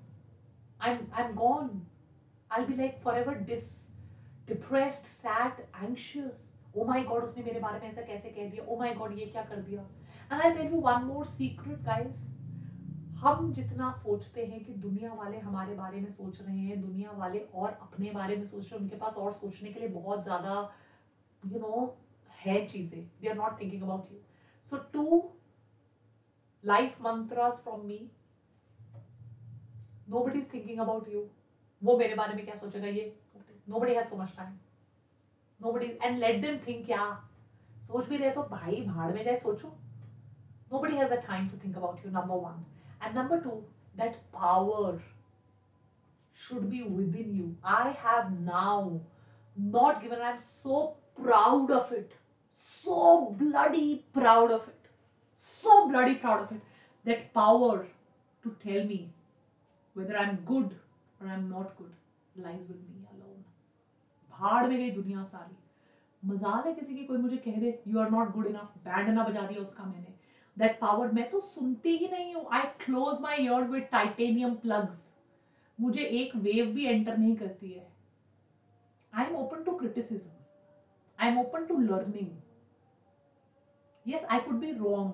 I'm I'm gone. I'll be like forever dis depressed, sad, anxious. Oh my god, उसने मेरे बारे में ऐसा कैसे कह दिया? Oh my god, ये क्या कर दिया? And I'll tell you one more secret, guys. हम जितना सोचते हैं कि दुनिया वाले हमारे बारे में सोच रहे हैं दुनिया वाले और अपने बारे में सोच रहे हैं उनके पास और सोचने के लिए बहुत ज़्यादा यू नो है चीज़ें they are not thinking about you So two life mantras from me nobody is thinking about you वो मेरे बारे में क्या सोचेगा ये nobody has so much time nobody and let them think क्या सोच भी रहे तो भाई भाड़ में जाए सोचो nobody has the time to think about you number one and number two that power should be within you i have now not given. I'm so proud of it. So bloody proud of it. So bloody proud of it. That power to tell me whether I'm good or I'm not good lies with me alone. भाड़ में गई दुनिया सारी। मजाल है किसी की कोई मुझे कह दे you are not good enough band ना बजा दिया उसका मैंने। दैट पावर मैं तो सुनती ही नहीं हूँ। I close my ears with titanium plugs मुझे एक वेव भी एंटर नहीं करती है। I am open to criticism I am open to learning yes i could be wrong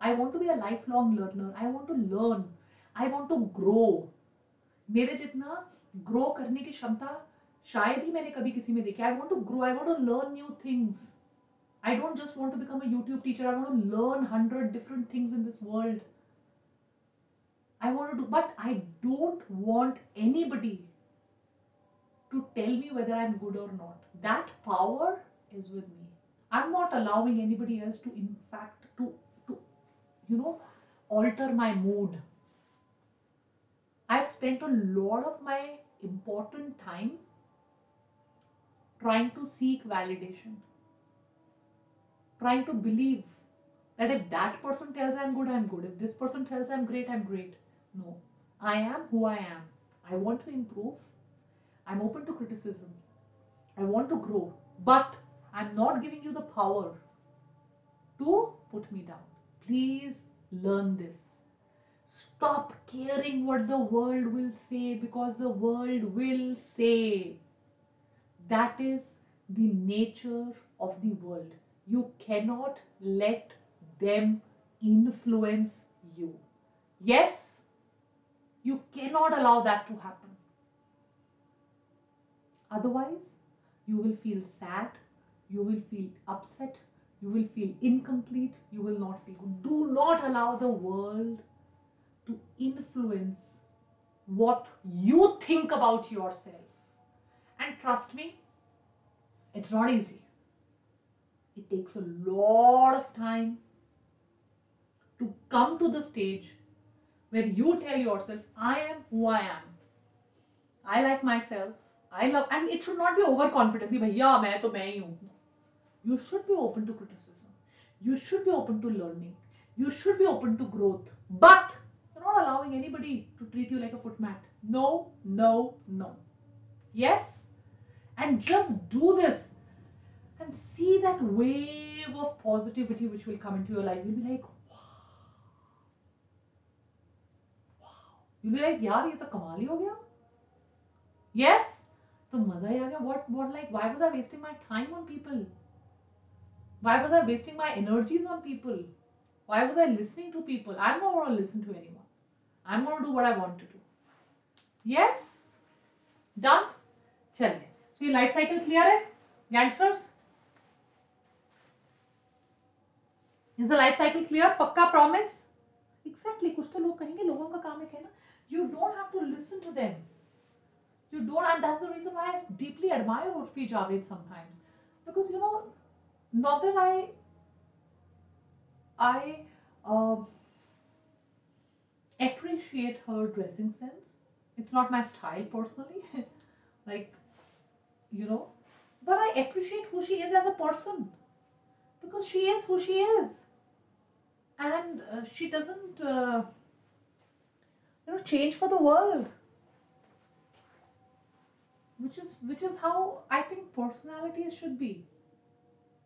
i want to be a lifelong learner i want to learn i want to grow मेरे जितना grow करने की क्षमता शायद ही मैंने कभी किसी में देखी I want to grow I want to learn new things I don't just want to become a YouTube teacher. I want to learn hundred different things in this world. I want to do, but I don't want anybody to tell me whether I'm good or not. That power is with me. I'm not allowing anybody else to, in fact, to to, you know, alter my mood. I've spent a lot of my important time trying to seek validation trying to believe that if that person tells I'm good, I'm good. If this person tells I'm great, I'm great. No. I am who I am. I want to improve. I'm open to criticism. I want to grow. But I'm not giving you the power to put me down. Please learn this. Stop caring what the world will say because the world will say. That is the nature of the world you cannot let them influence you. Yes, you cannot allow that to happen. Otherwise, you will feel sad, you will feel upset, you will feel incomplete, you will not feel good. Do not allow the world to influence what you think about yourself. And trust me, it's not easy it takes a lot of time to come to the stage where you tell yourself, I am who I am. I like myself. I love, and it should not be overconfident. भैया मैं तो मैं ही हूँ. You should be open to criticism. You should be open to learning. You should be open to growth. But you're not allowing anybody to treat you like a footmat. No, no, no. Yes? And just do this and see that wave of positivity which will come into your life. You'll be like, wow. wow. You'll be like, yaar, ye to kamal hi ho gaya. Yes? तो मजा ही आ गया what what like why was I wasting my time on people why was I wasting my energies on people why was I listening to people I'm not going to listen to anyone I'm going to do what I want to do yes done चलिए so ये life cycle clear है gangsters is the life cycle clear पक्का promise exactly कुछ तो लोग कहेंगे लोगों का काम है ना you don't have to listen to them you don't and that's the reason why i deeply admire urfi javed sometimes because you know not that i i uh, appreciate her dressing sense. It's not my style personally. Like you know. But i appreciate who she is as a person. Because she is who she is. And uh, she doesn't uh, you know change for the world. Which is which is how i think personalities should be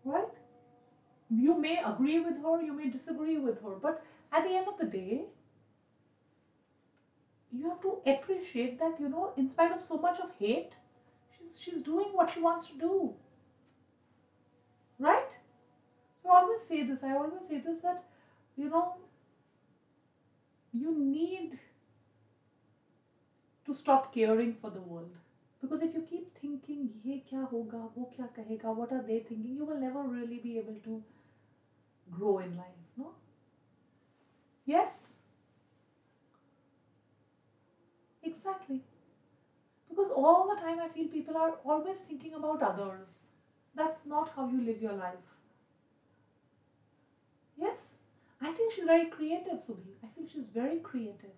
right? You may agree with her you may disagree with her but at the end of the day you have to appreciate that you know in spite of so much of hate she's she's doing what she wants to do. Right? So i always say this i always say this that you know you need to stop caring for the world because if you keep thinking ye kya hoga? Wo kya kahega? What are they thinking? You will never really be able to grow in life no? Yes? Exactly. Because all the time i feel people are always thinking about others. That's not how you live your life. Yes? I think she's very creative, Subhi. I feel she's very creative.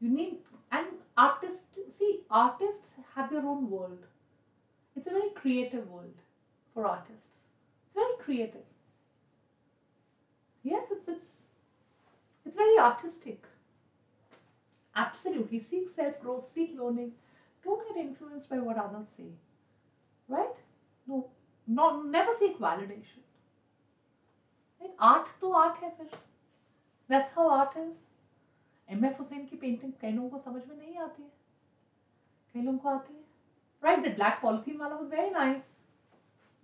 You need, and artists, see, artists have their own world. It's a very creative world for artists. It's very creative. Yes, it's it's it's very artistic. Absolutely. Seek self-growth, seek learning. Don't get influenced by what others say. Right? No. Not never seek validation. Right? Art to art hai fir. That's how art is. M F Hussain की painting कई लोगों को समझ में नहीं आती है कई लोगों को आती है। राइट द ब्लैक पॉलिथीन वाला was very nice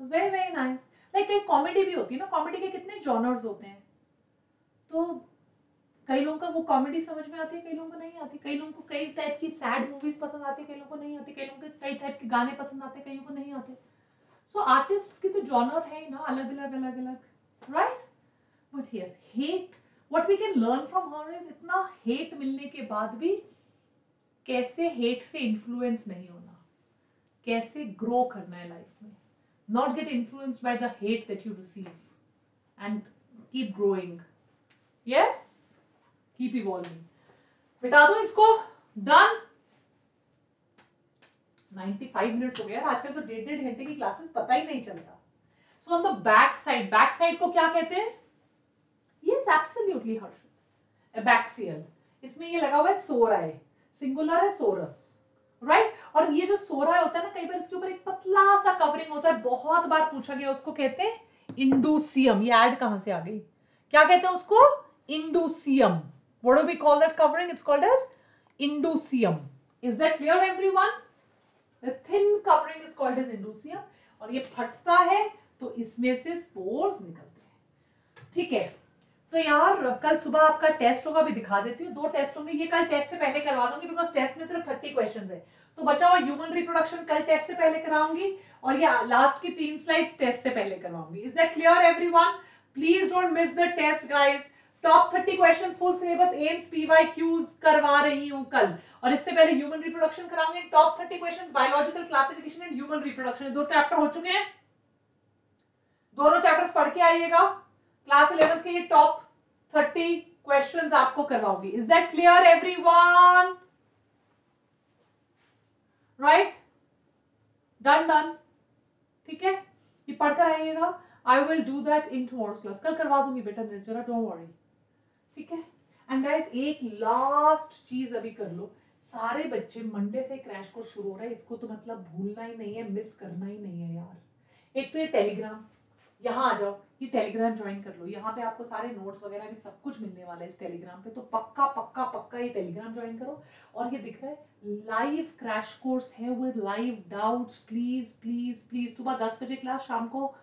was very very nice like एक कॉमेडी भी होती है ना। कॉमेडी के कितने जॉनर्स होते हैं। तो कई लोगों का वो कॉमेडी समझ में आती है कई लोगों को नहीं आती। कई लोगों को कई टाइप की सैड मूवीज़ पसंद आती है कई लोगों को नहीं आती। कई लोगों को कई टाइप के गाने पसंद आते कई लोगों को नहीं आते। सो so, आर्टिस्ट की तो जॉनर है ना अलग अलग अलग अलग। Right but yes hate what we can learn from her is इतना हेट मिलने के बाद भी कैसे हेट से इन्फ्लुएंस नहीं होना? कैसे ग्रो करना है लाइफ में? Not get influenced by the hate that you receive and keep growing yes keep evolving beta दो इसको. डन 95 मिनट्स हो गया आजकल तो डेढ़ डेढ़ घंटे की क्लासेस पता ही नहीं चलता. So on the back side back side को क्या कहते हैं? यस एब्सोल्युटली हर्ष एबैक्सियल इसमें ये लगा हुआ है सोराय सिंगुलर है सोरस राइट right? और ये जो सोराय होता है ना, कई बार इसके ऊपर एक पतला सा कवरिंग होता है बहुत बार पूछा गया, उसको कहते हैं इंडूसियम ये ऐड कहाँ से आ गई क्या कहते हैं उसको indusium What do we call that covering? It's called as inducium. Is that clear, everyone? The thin covering is called as inducium और ये फटता है तो इसमें से स्पोर्स निकलते हैं ठीक है तो यार, कल सुबह आपका टेस्ट होगा भी दिखा देती हूँ। दो टेस्ट होंगे, ये कल टेस्ट से पहले करवा दूँगी बिकॉज़ टेस्ट में सिर्फ़ थर्टी क्वेश्चन है। तो बचा हुआ ह्यूमन रिप्रोडक्शन कल टेस्ट से पहले कराऊँगी, और ये लास्ट की तीन स्लाइड्स टेस्ट से पहले करवाऊँगी। Is that clear everyone please don't miss the test guys top thirty question full syllabus AIIMS PYQs करवा रही हूँ कल। और इससे पहले human reproduction कराऊँगी। Top thirty question biological classification and human reproduction दो चैप्टर हो चुके हैं। दोनों चैप्टर्स पढ़ के आइएगा। क्लास इलेवन के टॉप थर्टी क्वेश्चन आपको करवाऊँगी। Is that clear every one right done done ठीक है? ये पढ़कर आइएगा। I will do that in tomorrow's class कल करवा दूँगी बेटा निर्जरा डोंट वरी ठीक है? एंड गाइस एक लास्ट चीज़ अभी कर लो। सारे बच्चे मंडे से क्रैश कोर्स शुरू हो रहा है। इसको तो मतलब भूलना ही नहीं है मिस करना ही नहीं है यार। एक तो ये टेलीग्राम यहाँ आ जाओ, ये टेलीग्राम ज्वाइन कर लो। यहाँ पे आपको सारे नोट्स वगैरह भी सब कुछ मिलने वाला है इस टेलीग्राम पे। तो पक्का पक्का पक्का ये टेलीग्राम ज्वाइन करो। और ये दिख रहा है लाइव क्रैश कोर्स है with live doubts please please please सुबह दस बजे क्लास शाम को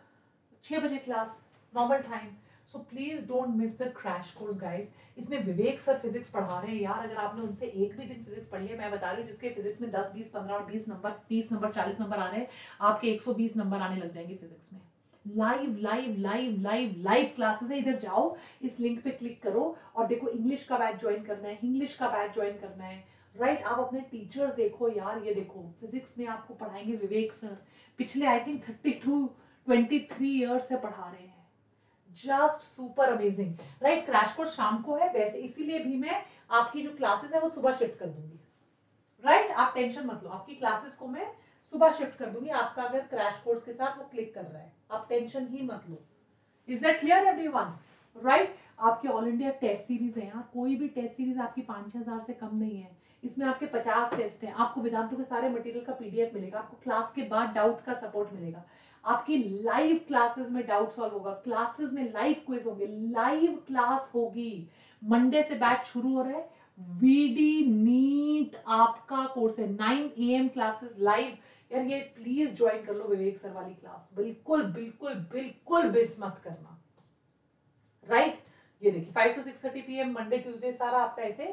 छह बजे class normal time so please don't miss the crash course guys इसमें विवेक सर फिजिक्स पढ़ा रहे हैं। यार, अगर आपने उनसे एक भी दिन फिजिक्स पढ़ लिया मैं बता रही हूँ, जिसके फिजिक्स में 10 20 15 20 नंबर 30 नंबर 40 नंबर आ रहे हैं, आपके 120 नंबर आने लग जाएँगे फिजिक्स में। Live live live live live classes है इधर जाओ, इस लिंक पे क्लिक करो और देखो इंग्लिश का बैच ज्वाइन करना है इंग्लिश का बैच ज्वाइन करना है राइट right? आप अपने टीचर्स देखो यार, ये देखो फिजिक्स में आपको पढ़ाएँगे विवेक सर पिछले I think thirty two twenty three years से पढ़ा रहे हैं just super amazing right crash course शाम को है, वैसे इसीलिए भी मैं आपकी जो क्लासेस है वो सुबह शिफ्ट कर दूँगी राइट right? आप टेंशन मत लो, आपकी क्लासेस को मैं सुबह शिफ्ट कर दूँगी। आपका अगर क्रैश कोर्स के साथ वो क्लिक कर रहा है, आप टेंशन ही मत लो। Is that clear everyone right आपके ऑल इंडिया टेस्ट सीरीज़ है यार। कोई भी टेस्ट सीरीज़ आपकी पाँच छह हज़ार से कम नहीं है। इसमें आपके पचास टेस्ट हैं। आपको वेदांतों के सारे मटेरियल का पीडीएफ मिलेगा। आपको क्लास के बाद डाउट का सपोर्ट मिलेगा। आपकी लाइव क्लासेस में डाउट सॉल्व होगा। क्लासेस में लाइव क्विज होंगे। लाइव क्लास होगी। मंडे से बैच शुरू हो रहा है। वीडी नीट आपका कोर्स है। Nine A M classes live यार ये प्लीज़ ज्वाइन कर लो विवेक सर वाली क्लास बिल्कुल बिल्कुल बिल्कुल मिस मत करना। Right right? ये देखिए five to six thirty P M Monday Tuesday सारा आपका ऐसे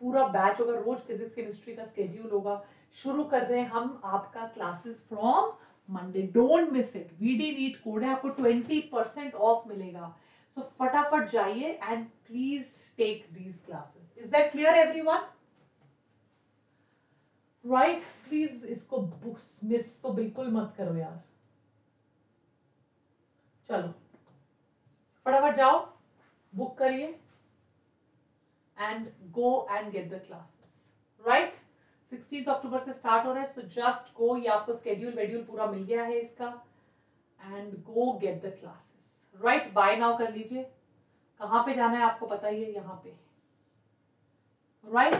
पूरा बैच होगा। रोज फिजिक्स केमिस्ट्री का स्केड्यूल होगा। शुरू कर रहे हैं हम आपका classes from Monday don't miss it VD NEET code है आपको ट्वेंटी परसेंट ऑफ़ मिलेगा। सो so, फटाफट जाइए and please take these classes is that clear everyone right please इसको बुक्स मिस तो बिल्कुल मत करो यार। चलो, फटाफट जाओ बुक करिए and go and get the classes right sixteen October से स्टार्ट हो रहा है सो जस्ट गो ये आपको स्केड्यूल वेड्यूल पूरा मिल गया है इसका। And go get the classes right buy now कर लीजिए। कहाँ पे जाना है आपको पता ही है, यहाँ पे। Right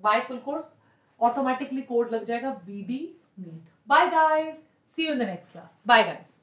buy full course automatically code लग जाएगा VD NEET bye guys see you in the next class bye guys